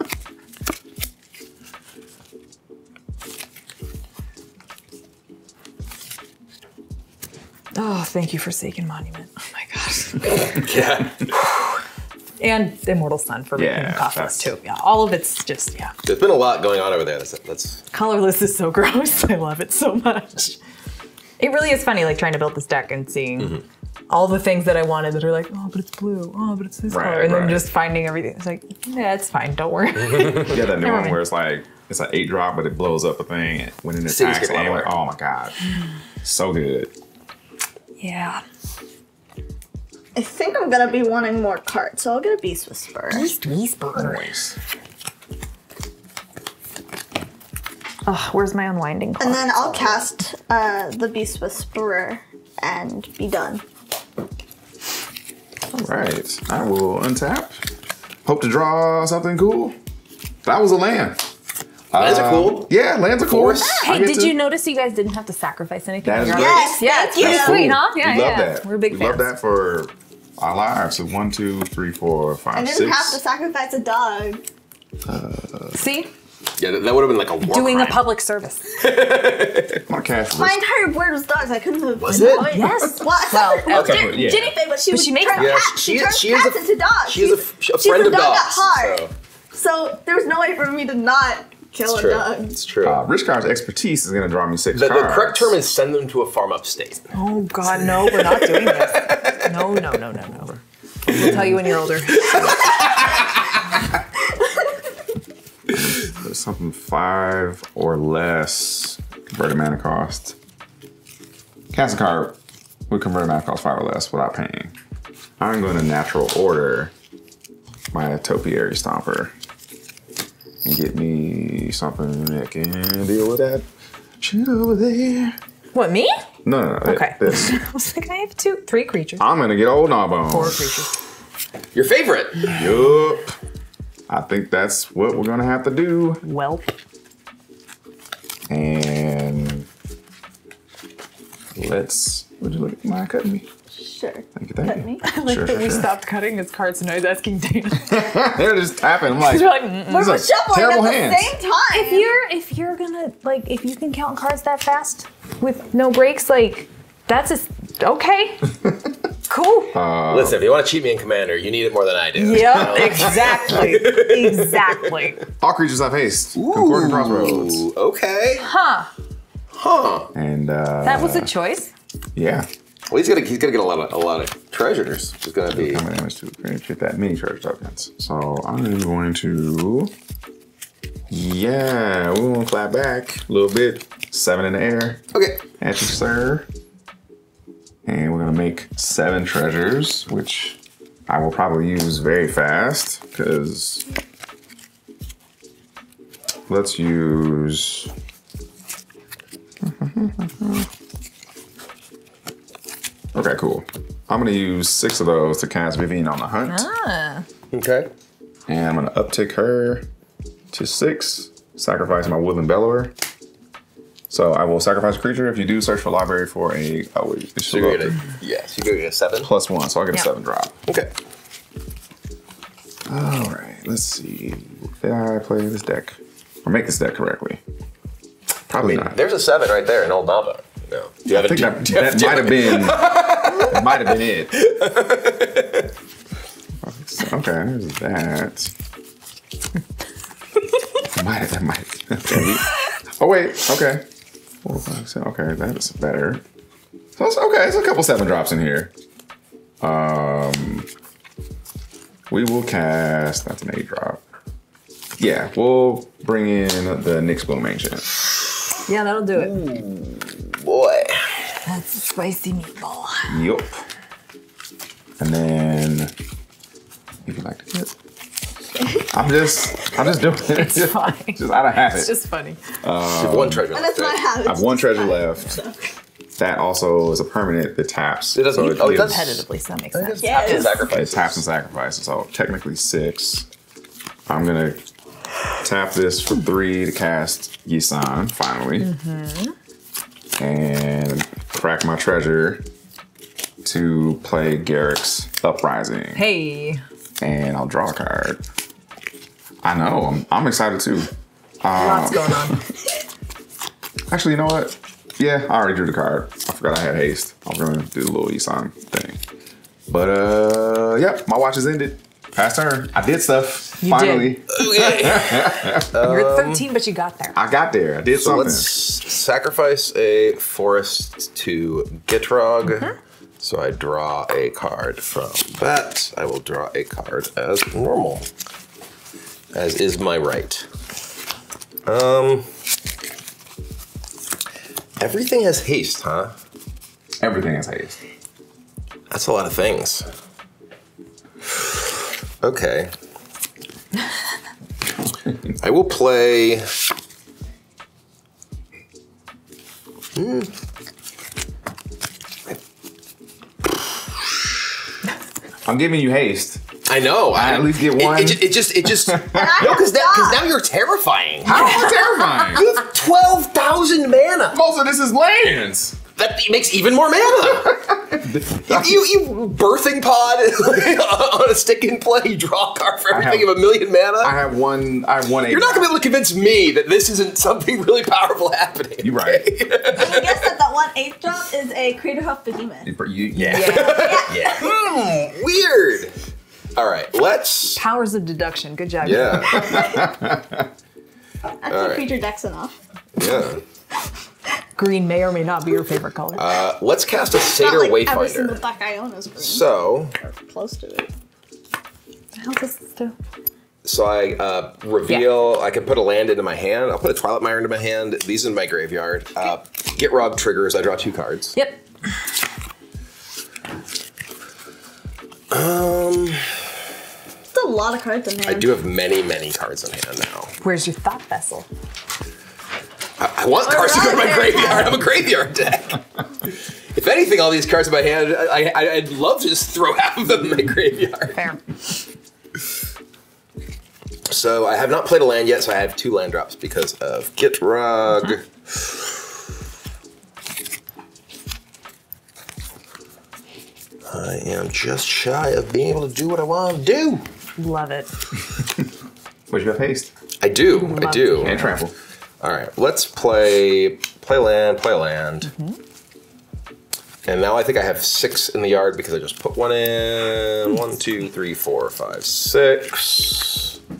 Oh, thank you, Forsaken Monument. Oh my gosh. Yeah. And Immortal Sun for making Yeah, him costless that's- too. Yeah, all of it's just yeah. There's been a lot going on over there. That's, that's Colorless is so gross. I love it so much. It really is funny, like trying to build this deck and seeing Mm-hmm. all the things that I wanted that are like, oh, but it's blue. Oh, but it's this Right, color, and then just finding everything. It's like, yeah, it's fine. Don't worry. Yeah, that new one where it's like it's an eight drop, but it blows up a thing when it attacks. get a lot And like, oh my god, so good. yeah. I think I'm gonna be wanting more cards, so I'll get a Beast Whisperer. Beast Whisperer. Nice. Oh, where's my unwinding clock? And then I'll cast uh, the Beast Whisperer and be done. All right, I will untap. Hope to draw something cool. That was a land. Lands are Uh, cool. Yeah, lands are cool. Hey, did to- you notice you guys didn't have to sacrifice anything? That is on great. your? Yes, Yeah, thank it's pretty you. sweet, huh? Yeah, we love that. We're big we fans. love that for our lives. So one, two, three, four, five, I didn't six. have to sacrifice a dog. Uh, See, Yeah, that, that would have been like a war doing a public service. I'm gonna My entire word was dogs. I couldn't have. Was it? Yes. Well, except Well, no, okay, Jen- yeah. Jinnie Fay, but she But would she makes turn. Yeah, cats. she- She, turns she cats a- into dogs. She's a, She's- f- a she's friend a of dog dogs. at heart. So So there was no way for me to not kill it's a true. dog. It's true. Uh, Rishkar's expertise is gonna draw me six the, the correct term is send them to a farm upstate. Oh God, no, we're not doing this. No, no, no, no, no. We'll tell you when you're older. There's something five or less converted mana cost. Cast a card with converted mana cost five or less without paying. I'm going to natural order my Topiary Stomper and get me something that can deal with that shit over there. What me? No, no, no. Okay. This. I was like, I have two, three creatures. I'm gonna get old Gnawbone. Four creatures. Your favorite. Yup. I think that's what we're gonna have to do. Welp. And let's. Would you look at my cutting me? Sure. Thank you, thank Cut you. me. Like Sure, that sure, we sure. stopped cutting his cards and I was asking Dana. They're just tapping. I'm like, like. We're like shuffling terrible at the hands. same time. if you're if you're gonna like if you can count cards that fast with no breaks, like that's just okay. cool. Listen, if you want to cheat me in Commander, you need it more than I do. Yep, exactly. exactly. all creatures have haste. Concordant crossroads. Okay. Huh. Huh. And uh, That was a choice. yeah. Well, he's gonna he's gonna get a lot of a lot of treasures. He's gonna be. How many damage to create that many treasure tokens? So I'm going to. Yeah, we want to clap back a little bit. Seven in the air. Okay. At you, sir. And we're gonna make seven treasures, which I will probably use very fast because let's use. Okay, cool. I'm gonna use six of those to cast Vivien on the hunt, Ah. Okay. and I'm gonna uptick her to six. Sacrifice my Woodland Bellower. So I will sacrifice a creature if you do search for library for a. Oh wait, it should you're go gonna up yes, you're gonna get a seven. plus one, so I'll get a seven drop. Okay. All right, let's see. Did I play this deck or make this deck correctly? Probably not. There's a seven right there in Old Nava. No. Do you have think a, that, that might have been that might have been it. Okay, there's that. might have that might. Okay. Oh wait, okay. Four, five, six, okay, that is better. So it's, okay, it's a couple seven drops in here. Um, we will cast. That's an eight drop. Yeah, we'll bring in the Nyxbloom Ancient. Yeah, that'll do it. Boy. That's a spicy meatball. Yup. And then, if you like to dip. I'm just, I'm just doing it. It's fine. Just out of habit. It's just funny. You have one treasure. And left, that's my right? habit. I have one treasure left. That also is a permanent that taps. It doesn't- So oh, it gives- does. Competitively, so that makes sense. Yeah. After Yes. It taps and sacrifices. So technically six. I'm gonna tap this for three to cast Yisan finally, mm-hmm. And crack my treasure to play Garruk's Uprising, Hey, and I'll draw a card. I know. I'm, I'm excited too. lots going on. Actually, you know what? Yeah, I already drew the card. I forgot I had haste. I was gonna do the little Yisan thing. But uh yep, my watch is ended. Past turn. I did stuff. You finally. Okay. You're 13, but you got there. I got there. I did So something. let's sacrifice a forest to Gitrog. So I draw a card from that. I will draw a card as normal, as is my right. Um, everything has haste, huh? Everything has haste. That's a lot of things. Okay. I will play. Hmm. I'm giving you haste. I know. I at least get one. It, ju- it just, it just, no, because now, because now you're terrifying. How am I terrifying? You have twelve thousand mana. Most of this is lands. That makes even more mana. you, you, you birthing pod on a stick and play. You draw a card for everything have- of a million mana. I have one. I have one. you're not gonna be able to convince me that this isn't something really powerful happening. You're right. And you guess that that one eighth drop is a Craterhoof Behemoth. You, yeah. yeah. Hmm, weird. All right, let's. Powers of deduction. Good job. Yeah, That's All a right. creature dex enough. yeah. Green may or may not be your favorite color. Uh, let's cast a Not Satyr like every single Wayfinder. deck I own is green. So, or close to it. the hell does this do? so I uh, reveal. I can put a land into my hand. I'll put a Twilight Mire into my hand. These in my graveyard. Uh, Gitrog triggers. I draw two cards. Yep. Um, It's a lot of cards in there. I do have many, many cards in hand now. Where's your thought vessel? I, I want cards to go to my graveyard. I'm a graveyard deck. if anything, all these cards in my hand, I, I, I'd love to just throw half of them in my graveyard. Fair. So I have not played a land yet, so I have two land drops because of Gitrog. Mm-hmm. I am just shy of being able to do what I want to do. Love it. But you have haste I do, I do. and trample. All right, let's play play land, play land. And now I think I have six in the yard because I just put one in. One, two, three, four, five, six.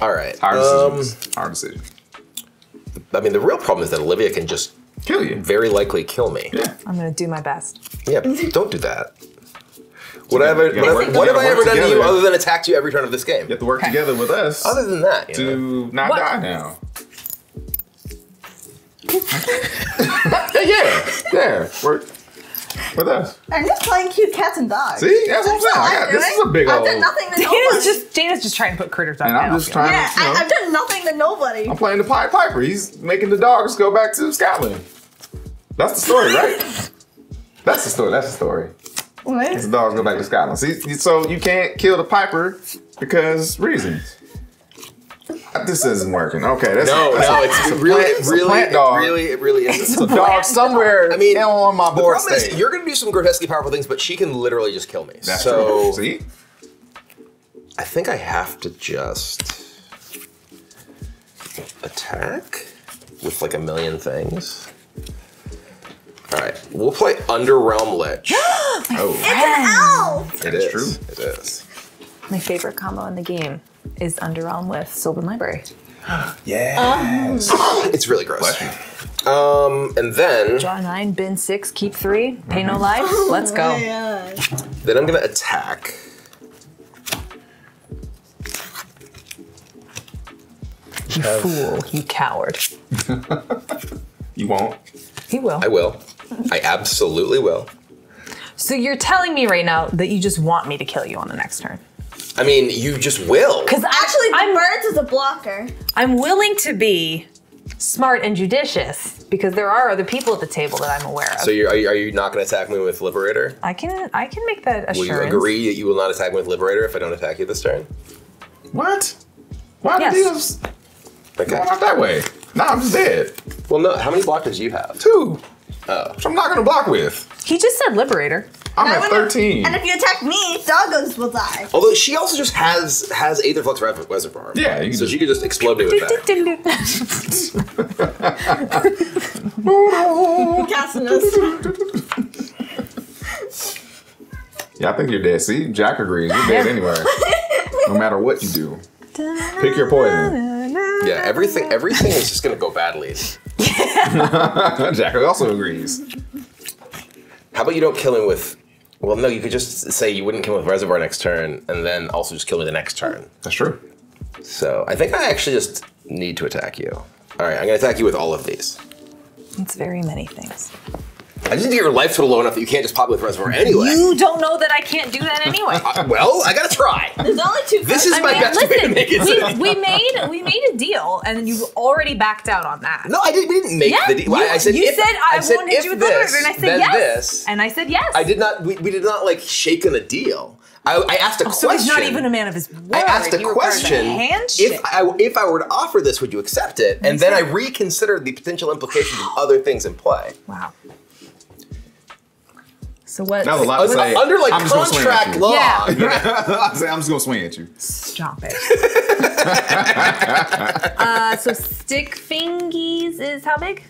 All right. Hard um, decisions. Hard decision. I mean, the real problem is that Olivia can just Kill you. very likely kill me. Yeah. I'm gonna do my best. Yeah, don't do that. What, have, I, what, work- have, what have I ever work done to you other than attacked you every turn of this game? You have to work together with us Other than that, you know. to not What? die now. yeah, yeah, yeah. Work with us. I'm just playing cute cats and dogs. See, that's what I'm saying. I got- this doing. is a big I've old- done nothing to Dana's nobody. just Dana's just trying to put critters on And I'm just trying yeah, to. You know, I, I've done nothing to nobody. I'm playing the Pied Piper. He's making the dogs go back to Scotland. That's the story, right? That's the story. That's the story. What? The dogs go back to Scotland. See, so you can't kill the Piper because reasons. This isn't working. Okay, that's No, that's no, a- it's a really, plant- it's a really, plant it dog. really, it really is. It's a dog somewhere. I mean, on my The board problem state. is you're going to do some grotesquely powerful things, but she can literally just kill me. That's so true. See, I think I have to just attack with like a million things. All right, we'll play Underrealm Lich. oh, Ow! It That's is. true. It is. My favorite combo in the game is Underrealm with Sylvan Library. yeah. It's really gross. Bless you. Um, and then Draw nine, bin six, keep three, pay no life. Let's go. Yeah. then I'm gonna attack. You fool, you coward. You won't. He will. I will. I absolutely will. So you're telling me right now that you just want me to kill you on the next turn? I mean, you just will. Because Actually, the I'm, birds is a blocker. I'm willing to be smart and judicious because there are other people at the table that I'm aware of. So you're, are, you, are you not going to attack me with Liberator? I can I can make that Will you agree that you will not attack me with Liberator if I don't attack you this turn? What? Why Yes. did you just Okay. go out that way? Nah, I'm just dead. Well, no. How many blockers do you have? Two. Oh. Which I'm not gonna block with. He just said liberator. I'm I at wouldn't- 13. And if you attack me, doggos will die. Although she also just has has Aetherflux Res- Reservoir. Yeah, you can so just- she could just explode me with that. Cassius. Yeah, I think you're dead. See, Jack agrees. You're dead anyway. no matter what you do. Pick your poison. Yeah, everything everything is just gonna go badly. Jack also agrees. How about you don't kill me with? Well, no, you could just say you wouldn't kill me with Reservoir next turn, and then also just kill me the next turn. That's true. So I think I actually just need to attack you. All right, I'm gonna attack you with all of these. It's very many things. I just need to get your life total low enough that you can't just pop it with Reservoir anyway. You don't know that I can't do that anyway. Well, I gotta try. There's only two. This is I my mean, best way to make it. we, we made we made a deal, and you already backed out on that. no, I didn't. We didn't make yeah, the deal. you, I said you if, said I, said wanted you with this, and I said yes, this. and I said yes. I did not. We, we did not like shake on a deal. I, I asked a Oh, so question. he's not even a man of his word. I asked a You were part of the question. If I if I were to offer this, would you accept it? And then I reconsidered the potential implications of other things in play. wow. So what? That was a lot to Under, say. under like I'm just gonna swing at contract you. law. Yeah. you? I say I'm just gonna swing at you. Stop it. uh, so stick fingies is how big?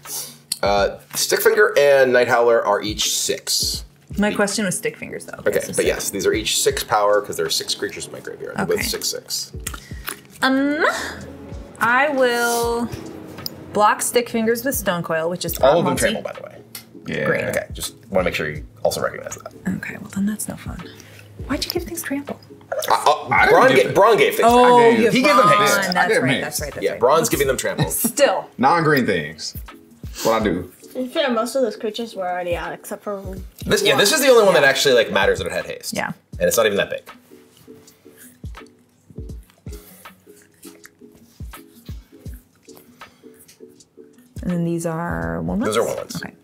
Uh, Stickfinger and Nighthowler are each six. My question was stick fingers though. Okay, so but six. yes, these are each six power because there are six creatures in my graveyard. They're both Okay. six six. Um, I will block stick fingers with stone coil, which is All of them multi. trample, by the way. Yeah. Great. Okay, just want to make sure you also recognize that. Okay, well then that's no fun. Why'd you give things trample? Uh, uh, I didn't Brawn, give. Brawn gave things. Oh, trample. gave- you have he gave them haste. That's gave right. That's right. That's Yeah, right. Brawn's giving them trample. Still, Non-green things. That's what I do. To fair, most of those creatures were already out, except for. This, yeah, this is the only one that actually like matters that it had haste. Yeah. and it's not even that big. and then these are one ones. Those are one ones. Okay.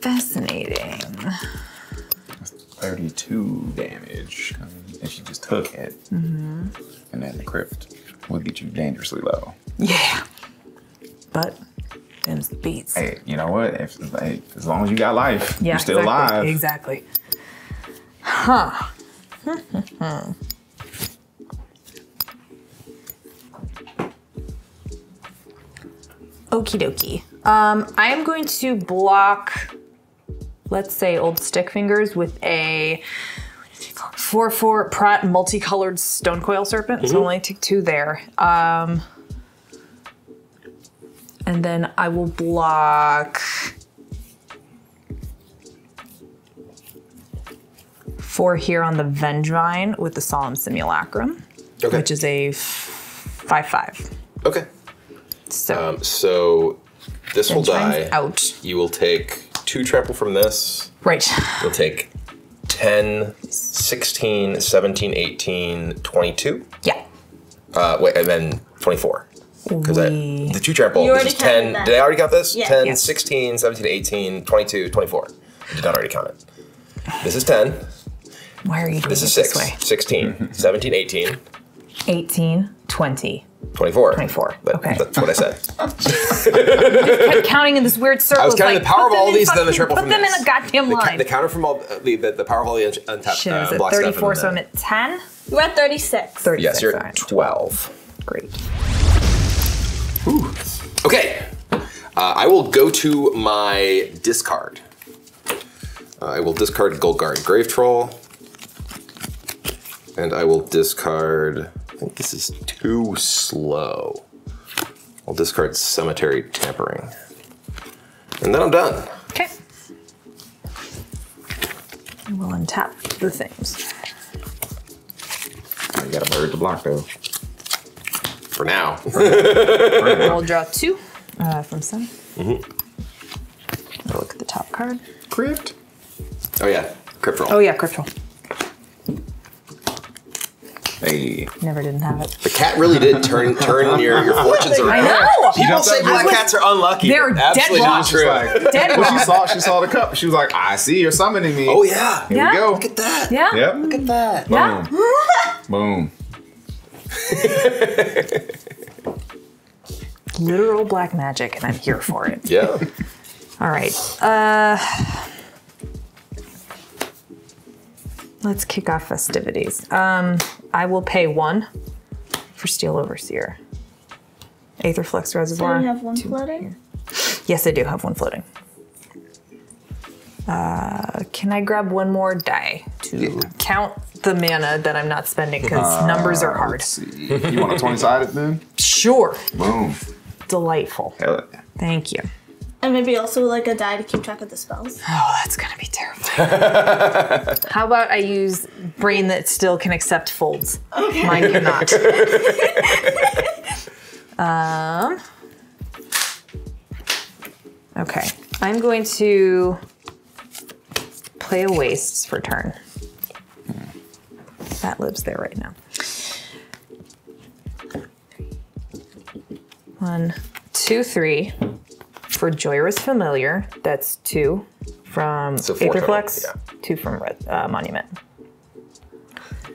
Fascinating. 32 damage. um, And she just took it. Mm-hmm. And then the crypt will get you dangerously low. Yeah. But them's the beats. Hey, you know what? If, hey, as long as you got life, yeah, you're still exactly, alive. Exactly. Huh. Okie dokie. Um, I am going to block, let's say, old stick fingers with a 4 4 Pratt multicolored stone coil serpent. So I'll only take two there. Um, and then I will block four here on the Vengevine with the Solemn Simulacrum, Okay. which is a 5 5. Okay. So Um, so this will die. out. You will take two trample from this. Right. You'll take 10, 16, 17, 18, 22. Yeah. Uh, wait, and then 24. Because the two trample, You this is 10. that. Did I already count this? Yeah. 10, Yeah. 16, 17, 18, 22, 24. I did not already count it. This is 10. Why are you doing This is it 6. this way? 16, 17, 18, 18, 20. 24. 24, That- okay. That's what I said. Kept counting in this weird circle. I was counting like, the power put of them all in these, then the triple Put from them this. in a goddamn The, ca- line. the counter from all the, the, the power of all the untapped Shit, uh, was at stuff 34, so uh, I'm at 10. We're at 36. 36. Yes, you're at 12. Great. Okay. Uh, I will go to my discard. Uh, I will discard Golgari Grave Troll. And I will discard. I think this is too slow. I'll discard Cemetery Tampering. And then I'm done. Okay. I will untap the things. I got a bird to block though. For now. I will draw two uh, from Sun. Mm-hmm. Look at the top card. Crypt. oh yeah, Crypt Roll. Oh yeah, crypt roll. Hey. Never didn't have it. The cat really did turn turn your, your fortunes around. I know. People say black cats are unlucky. They're dead Absolutely wrong. not true. Like, Dead when she saw she saw the cup, she was like, I see you're summoning me. Oh yeah. Here Yeah. we go. Look at that. Yeah. Yep. Look at that. Yeah. Boom. Boom. Literal black magic, and I'm here for it. Yeah. All right. Uh, let's kick off festivities. Um, I will pay one for Steel Overseer. Aetherflux Reservoir. Do Reservoir. you have one floating? Yes, I do have one floating. Uh, can I grab one more die to count the mana that I'm not spending because numbers are hard? You want a 20 sided then? Sure. Boom. Delightful. Hell yeah. Thank you. And maybe also like a die to keep track of the spells. Oh, that's gonna be terrifying. How about I use brain that still can accept folds? Mine cannot. um. Okay, I'm going to play a wastes for turn. That lives there right now. One, two, three for Jhoira's Familiar. That's two from So Aetherflux, yeah. two from Red, uh, Monument.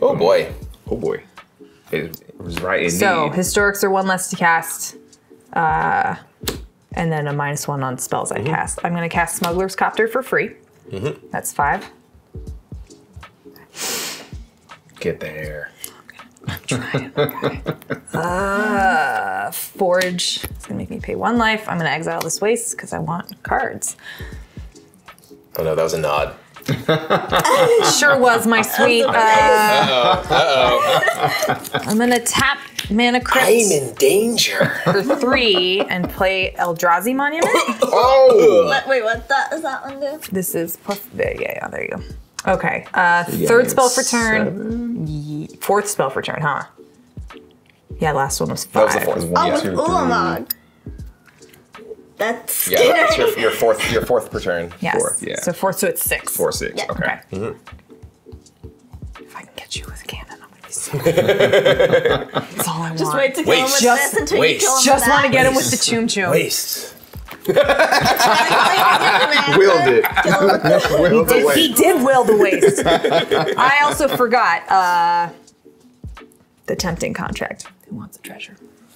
Oh boy. Oh boy. It, it was right in So need. historics are one less to cast, uh, and then a minus one on spells Mm-hmm. I cast. I'm going to cast Smuggler's Copter for free. That's five. Get there. Forge. It's going to make me pay one life. I'm going to exile this waste because I want cards. Oh no, that was a nod. Sure was my sweet. Uh, oh. I'm going to tap Mana Crypt I'm in danger. for three and play Eldrazi Monument. Oh! But wait, what that does that one do? This is plus. There, yeah, yeah, there you go. Okay. Uh, third spell for turn. Ye- Fourth spell for turn, huh? Yeah, last one was That was five. the fourth. Oh, Yeah. with Ulamog. That's Yeah, scary. that's your, your fourth your fourth per turn. Yes. Fourth, yeah. So fourth, so it's six. Four, six. Yeah. Okay. Okay. If I can get you with a cannon, I'm gonna be so. That's all I want. Just wait to kill Wait, him with just this until wait. you kill him Just want to get him with the choom choom. Waste. Willed it. Kill him with the- Willed Did- he did will the waste. I also forgot uh, the tempting contract. Who wants a treasure?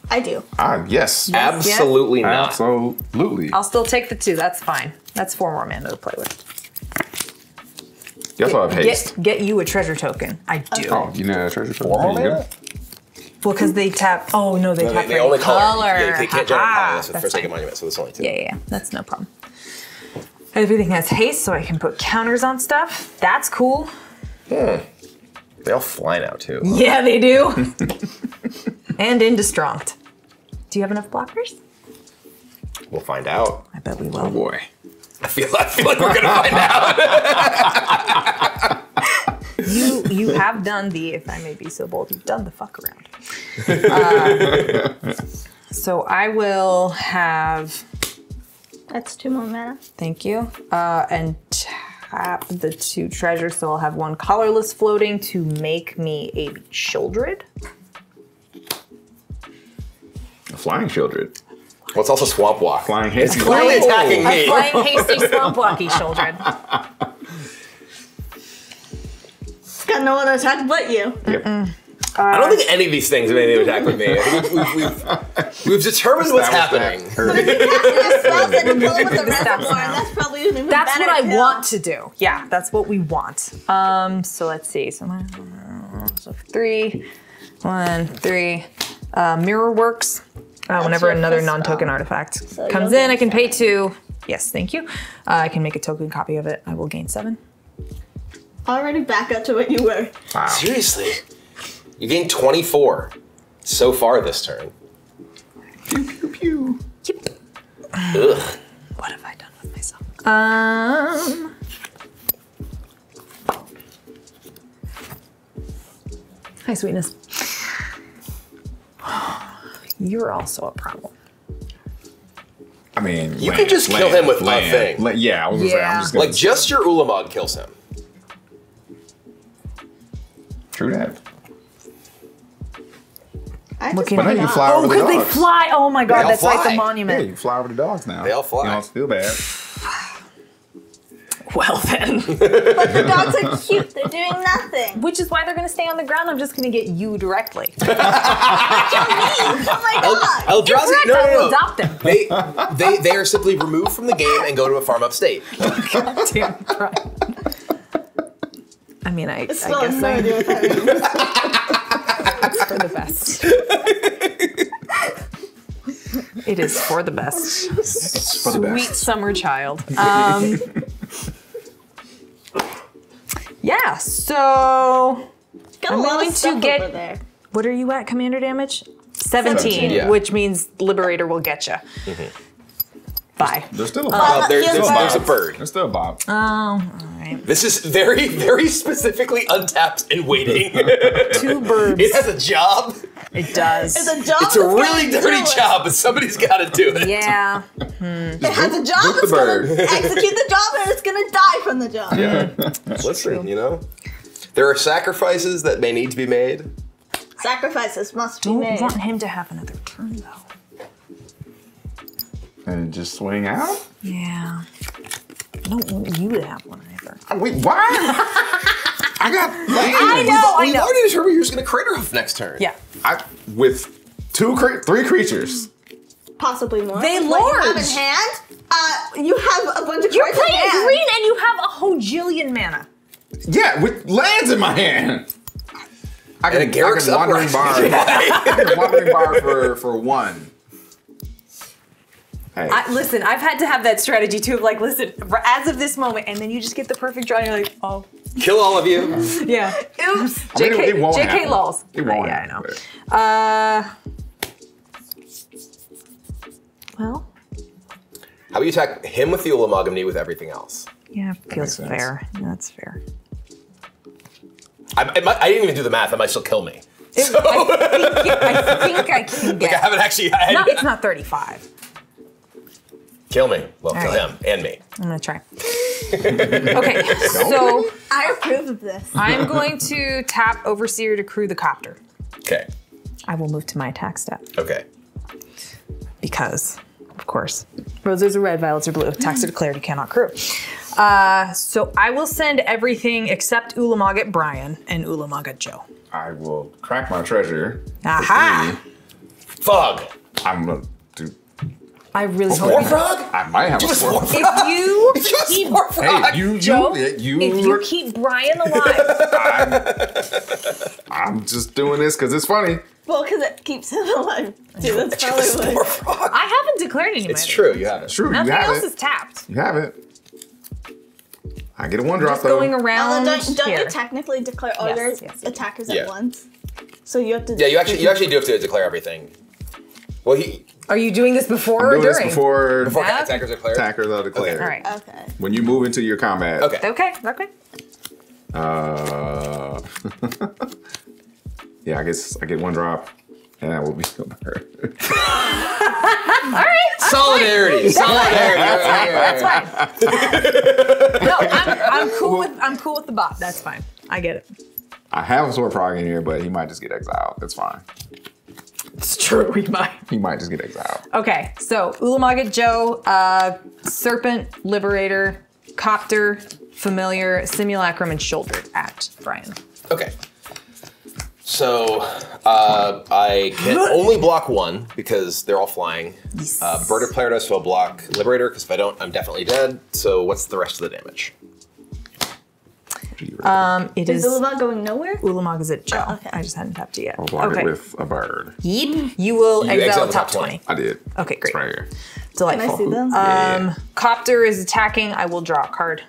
I do. Ah, yes. Absolutely not. Absolutely. I'll still take the two. That's fine. That's four more mana to play with. You also have haste. Get get you a treasure token. I do. Oh, you know, a treasure for Four more There you go. mana? Well, because they tap. Oh no, they No, tap they, they for only color. color. Yeah, they can't generate Ha-ha. color. That's the That's first fine. second monument, so there's only two. Yeah, yeah, yeah. That's no problem. Everything has haste, so I can put counters on stuff. That's cool. Hmm. They all fly now too. Yeah, they do. and Indestruct. Do you have enough blockers? We'll find out. I bet we Oh will. boy. I feel I feel like we're gonna find out. You you have done the, if I may be so bold, you've done the fuck around. Uh, so I will have That's two more mana. Thank you. Uh, and tap the two treasures, so I'll have one colorless floating to make me a Sheoldred. A flying children. well, it's also swamp walk. Flying heads. Clearly attacking A me. flying hasty swamp walky Sheoldred. no one to attack but you. Yep. I don't think any of these things have anything to attack with me. We've, we've, we've, we've determined what's happening. Just spells that you with the The reservoir, that's probably even That's what I kill. want to do. Yeah, that's what we want. Um, so let's see. So, so three, one, three. Uh, Mirrorworks. Uh, whenever another non-token artifact So comes in, I can pay two. Yes, thank you. Uh, I can make a token copy of it. I will gain seven. Already back up to what you were. Wow. Seriously, you gained 24 so far this turn. Pew pew pew. Ugh. What have I done with myself? Um. Hi, sweetness. You're also a problem. I mean, You can just kill him with a thing. La- yeah, I was gonna say, Yeah. I'm just gonna Like just your Ulamog kills him. True that. I just Looking But now wanna you know. fly Oh, over the because they fly. Oh my god, all that's like fly. the Yeah, monument. you fly over the dogs now. They all fly. You don't feel bad. Well then. But the dogs are cute. They're doing nothing. Which is why they're gonna stay on the ground. I'm just gonna get you directly. Kill me. Kill my dog. Eldrazi, Correct, no, I no, will no. adopt them. They, they, they are simply removed from the game and go to a farm upstate. Damn right. I mean, I, I Still guess have no I, idea what that means. it's for the best. it is for the best. It's for the Sweet best. summer child. Um, yeah, so Got a I'm going to get- there. what are you at, commander damage? 17, 17, yeah. which means Liberator will get you. Bye. There's still a Uh, bob. Uh, there- Here's there's, Bob. there's a bird. There's still a bob. Oh, all right. This is very, very specifically untapped and waiting. Two birds. it has a job. It does. It's a job. It's a really dirty job, but somebody's got to do it. yeah. It has a job. Boot the It's bird. gonna execute the job, and it's gonna die from the job. Yeah. Listen, you know, there are sacrifices that may need to be made. Sacrifices must be Don't made. want him to have another turn though. And just swing out? Yeah. I don't want you to have one either. Oh, Wait, why? I got I know, I We've know. already determined you're just going to Craterhoof next turn. Yeah. I with two cre- three creatures. Possibly more. They With what you have in hand. Uh, you have a bunch of You're cards in playing green and you have a hojillion mana. Yeah, with lands in my hand. I And a Garrick's wandering bar. I can wandering bar for for one. Hey, I, listen, I've had to have that strategy too of like, listen, as of this moment, and then you just get the perfect draw and you're like, oh, Kill all of you. yeah. Oops. I mean, JK, it JK happen. lols. It won't yeah, I know. but- Uh, well, How about you attack him with the Ulamogamy with everything else? yeah, feels makes sense. fair. Yeah, that's fair. I, I, might, I didn't even do the math. It might still kill me. I, think, I think I can get. I haven't actually. I, Not, it's not 35. Kill me. Well, kill right. him and me. I'm gonna try. okay, so I approve of this. I'm going to tap Overseer to crew the copter. Okay. I will move to my attack step Okay. because, of course, roses are red, violets are blue. Attacks are declared, you cannot crew. Uh, so I will send everything except Ulamog at Brian and Ulamog at Joe. I will crack my treasure. Aha! Fog. I'm gonna do. I really War hope you, frog? I might have a Just sword. if you Just keep war frog. Hey, you, Joe, you, you, if you keep Brian alive, I'm just doing this because it's funny. Well, because it keeps him alive. Dude, that's probably Just what. war frog. I haven't declared any. It's true. You have it. True, Nothing you have else it. is tapped. You have it. I get a one drop Just though. going around Although don't, don't here. you technically declare all Yes, your yes, yes. attackers Yeah. at once? So you have to. Yeah, you actually you actually do have to declare everything. Well, he Are you doing this before I'm or doing this during? before, before Yeah. attackers are declared. attackers are declared. All right. Okay. When you move into your combat. Okay. Okay. Okay. Uh, yeah, I guess I get one drop, and that will be a bird. All right. Solidarity. Solidarity. That's fine. no, I'm, I'm cool with I'm cool with the bot. That's fine. I get it. I have a sword frog in here, but he might just get exiled. That's fine. It's true. We might. He might just get exiled. Okay. So Ulamog at Joe, uh, Serpent, Liberator, Copter, Familiar, Simulacrum, and Sheoldred at Brian. Okay. So uh, I can only block one because they're all flying. Uh, Bird of Paradise will block Liberator because if I don't, I'm definitely dead. So what's the rest of the damage? Um, it Is is Ulamog going nowhere? Ulamog is at Joe. Oh, okay. I just hadn't tapped it yet. I'll block okay. it with a bird. Yeep. You will You exile, exile the the top top 20. 20. I did. Okay, It's great. right here. Delightful. Can I see them? Um, Copter is attacking. I will draw a card.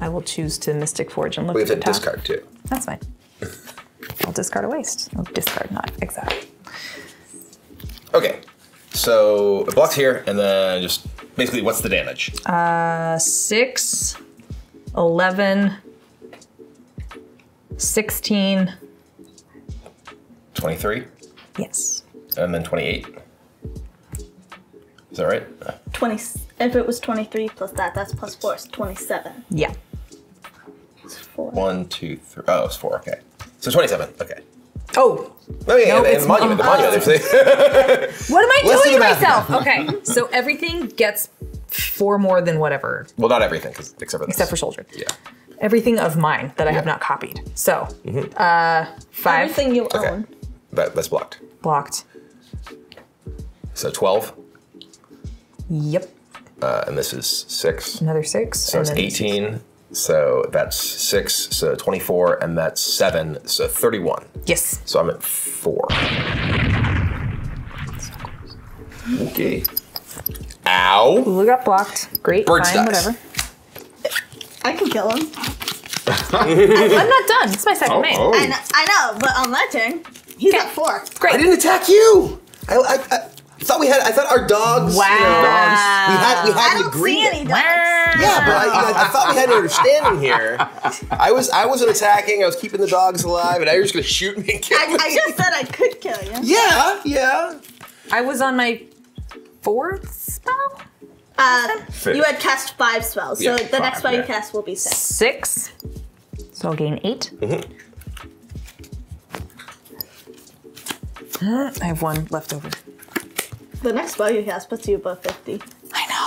I will choose to Mystic Forge and look We at have to discard too. That's fine. I'll discard a waste. I'll discard, not exile. Okay. So it blocks here, and then just basically, what's the damage? Uh, 6, 11, 16. 23, Yes. and then 28. Is that right? 20. If it was 23 plus that, that's plus 4, it's 27. Yeah. Four. One, two, three. Oh, it's four. Okay. So 27. Okay. Oh, Oh, yeah, No, and, and it's the monument. The monument. if what am I Let's doing to myself? Okay, so everything gets four more than whatever, well, not everything, 'cause- except for this. except for soldier. Yeah. Everything of mine that I have not copied. So, uh, five Everything you Okay. own. That, that's blocked. blocked. So 12, Yep. uh, and this is six. Another six. So it's 18. So that's six. So 24, and that's seven. So 31. Yes. So I'm at four. Okay. Ow. Lulu got blocked. Great. Bird's fine. dice. Whatever. I can kill him. I'm not done. It's my second Oh, main. oh. I know, I know, but on my turn, he's Okay. at 4. Great. I didn't attack you. I, I, I thought we had. I thought our dogs. you know, Wow. we had. We had an don't see any dogs. Yeah, but I, I, I thought we had an understanding here. I was. I wasn't attacking. I was keeping the dogs alive, and now you're just gonna shoot me and kill I, me. I just said I could kill you. yeah. Yeah. I was on my fourth spell. Uh, Fifth. you had cast 5 spells, so Yeah, the five, next spell you yeah. cast will be 6. Six. So I'll gain 8 Uh, I have one left over. The next spell you cast puts you above 50. I know.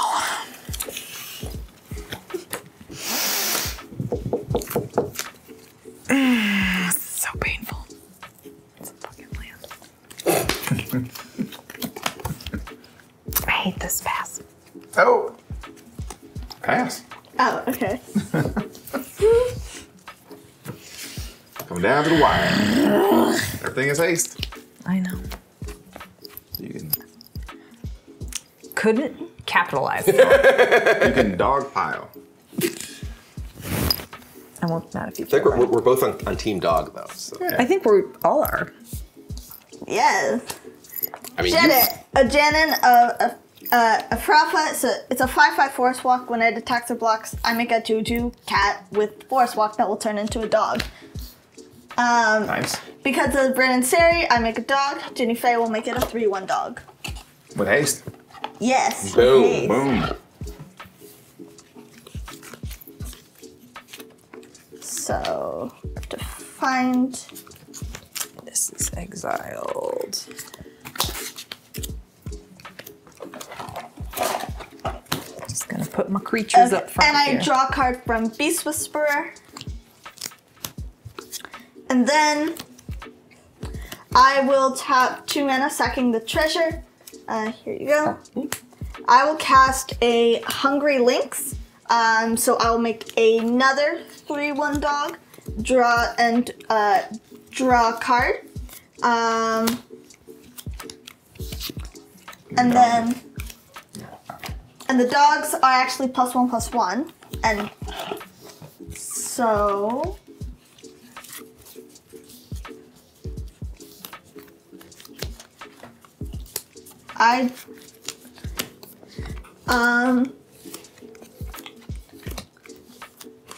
It's so painful. It's a fucking land. I hate this pass. Oh. Pass. Oh, okay. Coming down to the wire. Everything is haste. I know. You can, Couldn't capitalize. you can dog pile. I won't not if you. I think we're, we're, we're both on, on Team Dog though. So. I think we're all are. Yes. I mean, you, Janet, a Janin, a, a, a, a Frafa, it's a, it's a 5 5 forest walk. When it attacks or blocks, I make a Juju cat with forest walk that will turn into a dog. Um, Nice. because of and Seri, I make a dog. Jinnie Fay will make it a 3 1 dog. With haste. Yes. Boom, okay. Boom. So, to find. This is exiled. Just gonna put my creatures up front and I here. draw a card from Beast Whisperer. And then I will tap two mana, sacking the treasure. Uh, here you go. I will cast a Hungry Lynx. Um, so I will make another 3 1 dog. Draw and uh, draw a card. Um, and then. And the dogs are actually plus one plus one. And so. I. Um.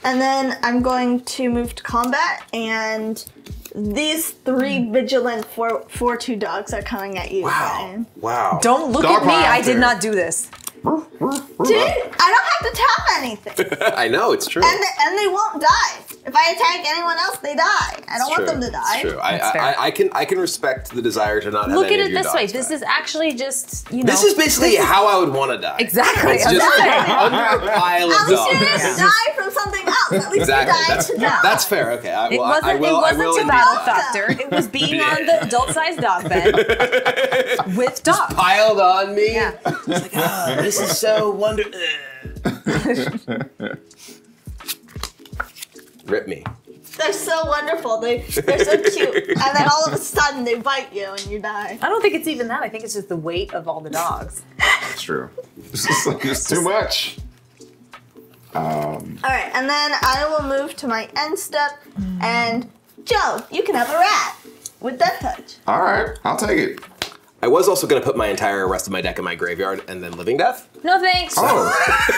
And then I'm going to move to combat, and these three vigilant four four two dogs are coming at you. wow, Brian. wow. Don't look Dog at me. I did not do this. Dude, I don't have to tap anything. I know it's true. and they, and they won't die. If I attack anyone else, they die. I don't want them to die. It's true. I, That's fair. I, I can I can respect the desire to not have Look any at of it your this way. dogs This back. is actually just you know. This is basically how I would want to die. exactly. It's just Exactly. under a pile of At least you dogs. didn't die from something else. At least Exactly. you died That's to die. that's fair. Okay. I, It wasn't. I will. it wasn't I will to indeed battle die. factor. It was being on the adult-sized dog bed with dogs. piled on me. Yeah. Oh, this is so wonderful. Rip me. They're so wonderful. They they're so cute. And then all of a sudden they bite you and you die. I don't think it's even that. I think it's just the weight of all the dogs. That's true. It's just like, it's too much. Um, All right, and then I will move to my end step. And Joe, you can have a rat with death touch. all right, I'll take it. I was also going to put my entire rest of my deck in my graveyard and then Living Death. No thanks. Oh,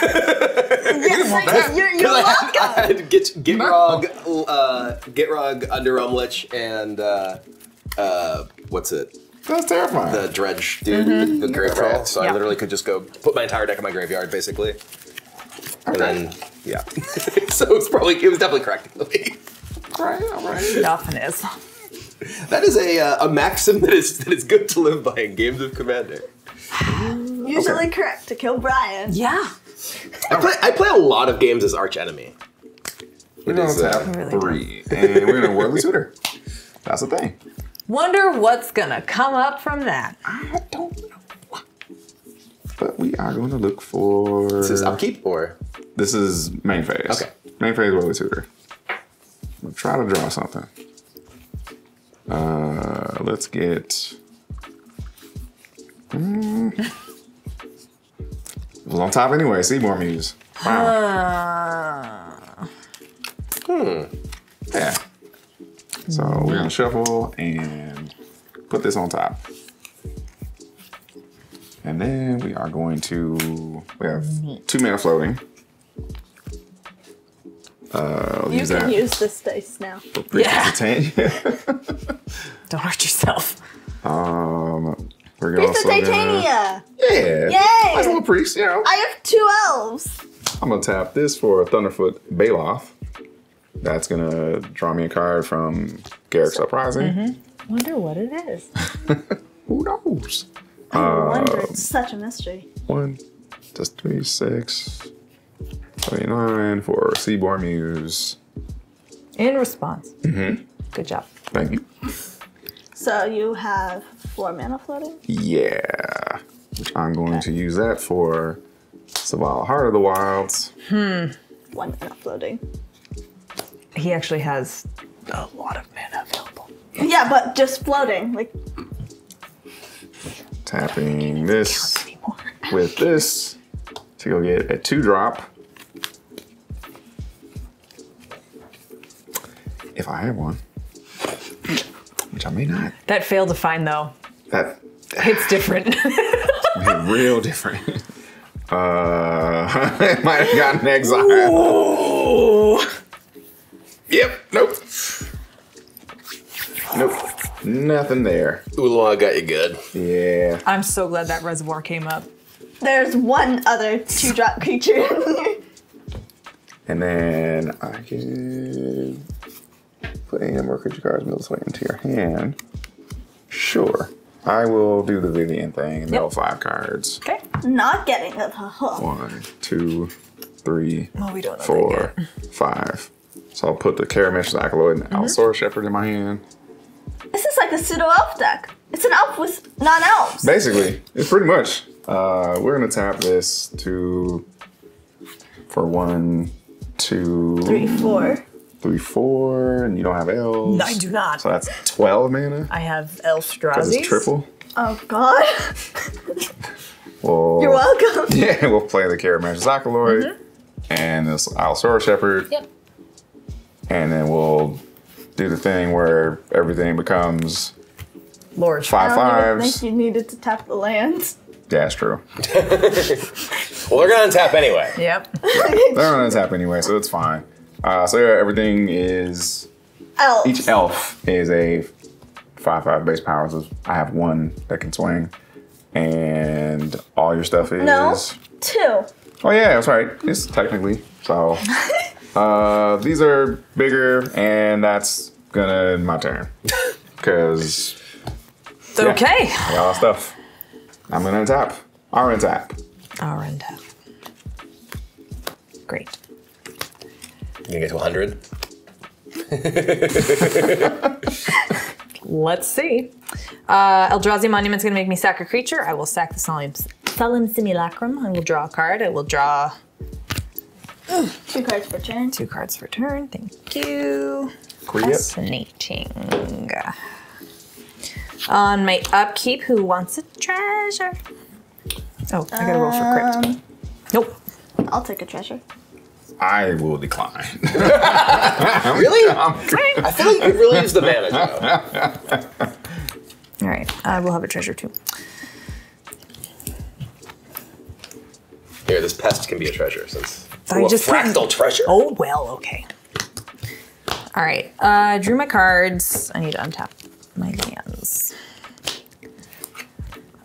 Yes, you're, you're 'Cause I welcome. had, I had Git, Gitrog, uh, Gitrog, Underrealm Lich, and uh, uh, what's it? that's terrifying. The Dredge dude, the, the Grave Troll. So I literally could just go put my entire deck in my graveyard, basically. And then, yeah. so it's probably, it was definitely correct. all right, all right. Often is. That is a, uh, a maxim that is that is good to live by in games of Commander. Usually correct to kill Brian. Yeah. I play, I play a lot of games as arch enemy. We're gonna uh, tap really three, and we're gonna Worldly Tutor. That's the thing. Wonder what's gonna come up from that. I don't know. But we are going to look for. This is this upkeep or? This is main phase. Okay. Main phase Worldly Tutor. We'll try to draw something. Uh, let's get. Hmm. It on top anyway. Seedborn Muse. Wow. Uh, Yeah. So we're gonna shuffle and put this on top. And then we are going to we have two mana floating. Uh, I'll You use can that use this dice now. for Priestess Yeah. of don't hurt yourself. um, we're gonna Priest also of gonna, Titania! yeah, Yay! nice little priest. You know, I have two elves. I'm gonna tap this for a Thunderfoot Baloth. That's gonna draw me a card from Garruk's Uprising. Wonder what it is. Who knows? I wonder. Um, It's such a mystery. One, just three, six, 29 for Seedborn Muse. In response. Mm-hmm. Good job. Thank you. So you have four mana floating? Yeah. I'm going to use that for Savala Heart of the Wilds. Hmm. One mana floating. He actually has a lot of mana available. Yeah, but just floating. Like, Tapping this with this to go get a two drop. If I have one, which I may not. That failed to find though. That It's different. hit real different. Uh, it might have gotten exiled. Yep. Nope. Nope. Nothing there. Ulama got you good. Yeah. I'm so glad that reservoir came up. there's one other two drop creature. And then I can put any number of creature cards middle way into your hand. Sure. I will do the Vivien thing and middle five cards. Okay. Not getting the hook. One, two, three, Well, we don't four, five. So I'll put the Karametra's Acolyte and Allosaurus Shepherd in my hand. This is like a pseudo elf deck. It's an elf with non elves. Basically, it's pretty much. Uh, we're gonna tap this to for one, two, Three, four. Three, four, and you don't have elves. I do not. So that's twelve mana. I have Because Elstrazzi. it's triple. Oh god. Well, You're welcome. Yeah, we'll play the Karametra's Acolyte mm-hmm. and this Allosaurus Shepherd. Yep. And then we'll do the thing where everything becomes Lord. five I don't think you needed to tap the lands. Yeah, that's true. Well, they're gonna untap anyway. Yep. They're going to untap anyway, so it's fine. Uh, so yeah, everything is Elves. each elf is a five five base powers. I have one that can swing, and all your stuff is No. Two. Oh yeah, that's right. It's technically so. uh, these are bigger, and that's gonna end my turn because It's okay. I got all stuff. I'm gonna tap. Are in tap. Our end tap. Great. You gonna get to 100? Let's see. Uh, Eldrazi Monument's gonna make me sack a creature. I will sack the Solemn, Solemn Simulacrum. I will draw a card. I will draw Two cards per turn. two cards per turn. Thank you. Create. Fascinating. On my upkeep, who wants a treasure? Oh, I gotta roll for crypt. Um, Nope. I'll take a treasure. I will decline. Really? I'm, i feel like you could really use the mana, Joe. All right. right, I will have a treasure too. Here, this pest can be a treasure since. I Ooh, a just fractal couldn't- treasure. Oh well, okay. All right, uh, drew my cards. I need to untap my hands.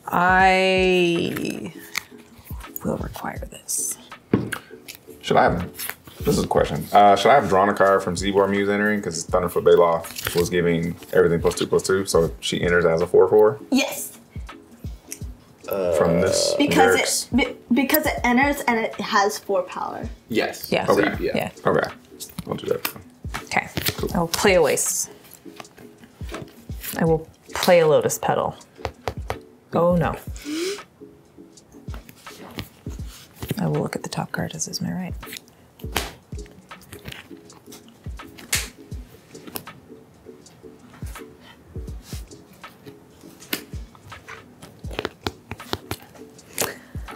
I will require this. Should I have? This is a question. Uh, should I have drawn a card from Seedborn Muse entering because Thunderfoot Baloth was giving everything plus two plus two, so she enters as a four four Yes, from this. because lyrics? it be, because it enters and it has four power. Yes. Yeah. So, Okay. yeah. Yeah. Okay, I'll do that. Okay. I will play a waste. I will play a lotus petal. Oh no. I will look at the top card as is my right.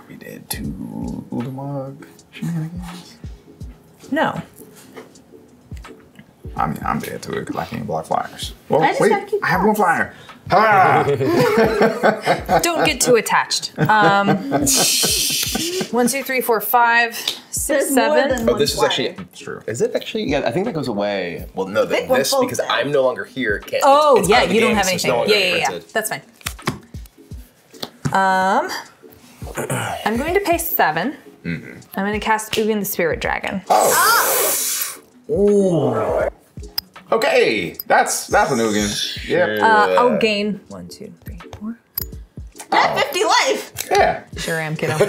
We did two Ulamog shenanigans. No. I mean, I'm dead to it because I can't block flyers. Well, I just wait, keep I have one flyer. Ah! Don't get too attached. Um, one, two, three, four, five, six, There's seven. more than Oh, one this is flyer. actually. it's true. Is it actually? Yeah, I think that goes away. Well, no, the, think we're this both because dead. I'm no longer here. Can't. Oh it's yeah, out of the you don't game, have so it's anything. no longer yeah, yeah, yeah. printed. That's fine. Um, I'm going to pay 7 i I'm going to cast Ugin the Spirit Dragon. Okay, that's that's an Ugin. Yep. Uh, I'll gain one, two, three, four. I have 50 life. yeah. Sure am, kiddo.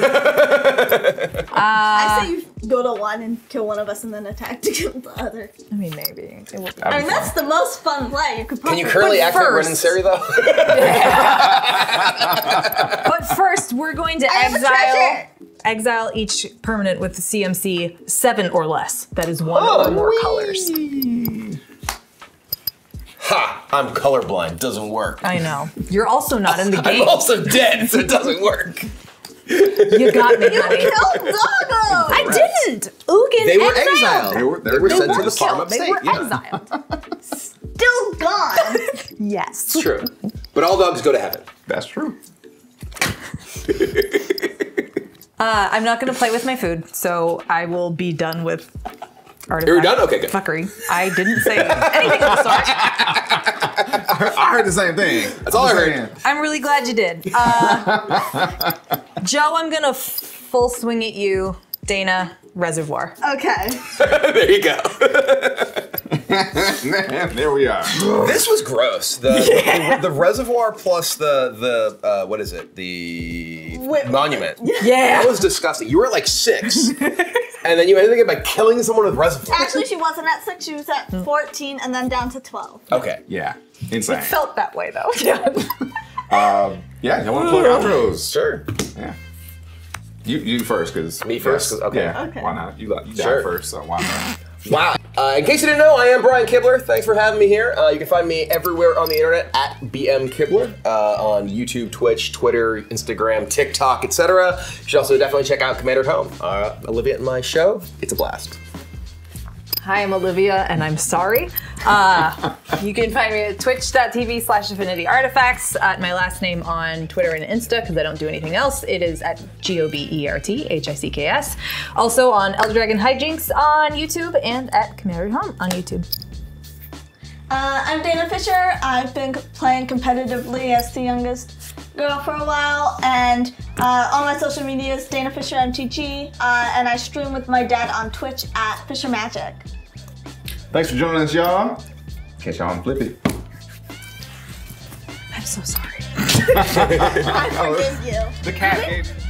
I say you go to one and kill one of us and then attack to kill the other. I mean, maybe. It will- I mean, that's the most fun play you could Can possibly. you currently But activate Ren and first- Sari though? But first, we're going to I have a exile treasure. exile each permanent with the CMC seven or less. That is one or more colors. Ha! I'm colorblind. Doesn't work. I know. You're also not in the game. I'm also dead, so it doesn't work. You got me, honey. Kill Doggo! I didn't. Ugin They were exiled. exiled. They were- They were they sent to the Killed. farm They were yeah. exiled. Still gone. Yes. True. But all dogs go to heaven. That's true. Uh, I'm not going to play with my food, so I will be done with artifact You're done? Okay, good. fuckery. I didn't say anything of the sort. I heard the same thing. That's all I heard. I'm really glad you did. Uh, Joe, I'm going to full swing at you. Dana, reservoir. Okay. there you go. there we are. This was gross. The, the, the reservoir plus the the uh, what is it? The Wait, monument. Yeah. That was disgusting. You were at like six, and then you ended it by killing someone with reservoir. Actually, she wasn't at 6, she was at hmm. 14 and then down to 12. Okay. Yeah, insane. It Felt that way, though. Yeah. Um, yeah, you want to plug outros? Sure. Yeah. You you first, because Me first? 'Cause- okay. Yeah. Okay. Why not? You got you Sure. died first, so why not? Wow. Uh, in case you didn't know, I am Brian Kibler. Thanks for having me here. Uh, you can find me everywhere on the internet at BM Kibler uh, on YouTube, Twitch, Twitter, Instagram, TikTok, etc. You should also definitely check out Commander at Home. Uh, Olivia and my show. It's a blast. Hi, I'm Olivia, and I'm sorry. Uh, you can find me at twitch.tv slash affinity artifacts, at my last name on Twitter and Insta, because I don't do anything else. It is at G O B E R T H I C K S. Also on Elder Dragon Hijinks on YouTube and at Commander Home on YouTube. Uh, I'm Dana Fischer. I've been playing competitively as the youngest girl for a while, and uh, on my social media is Dana Fischer MTG, uh, and I stream with my dad on Twitch at Fischer Magic. Thanks for joining us, y'all. Catch y'all on Flippy. I'm so sorry. I forgive you. The cat.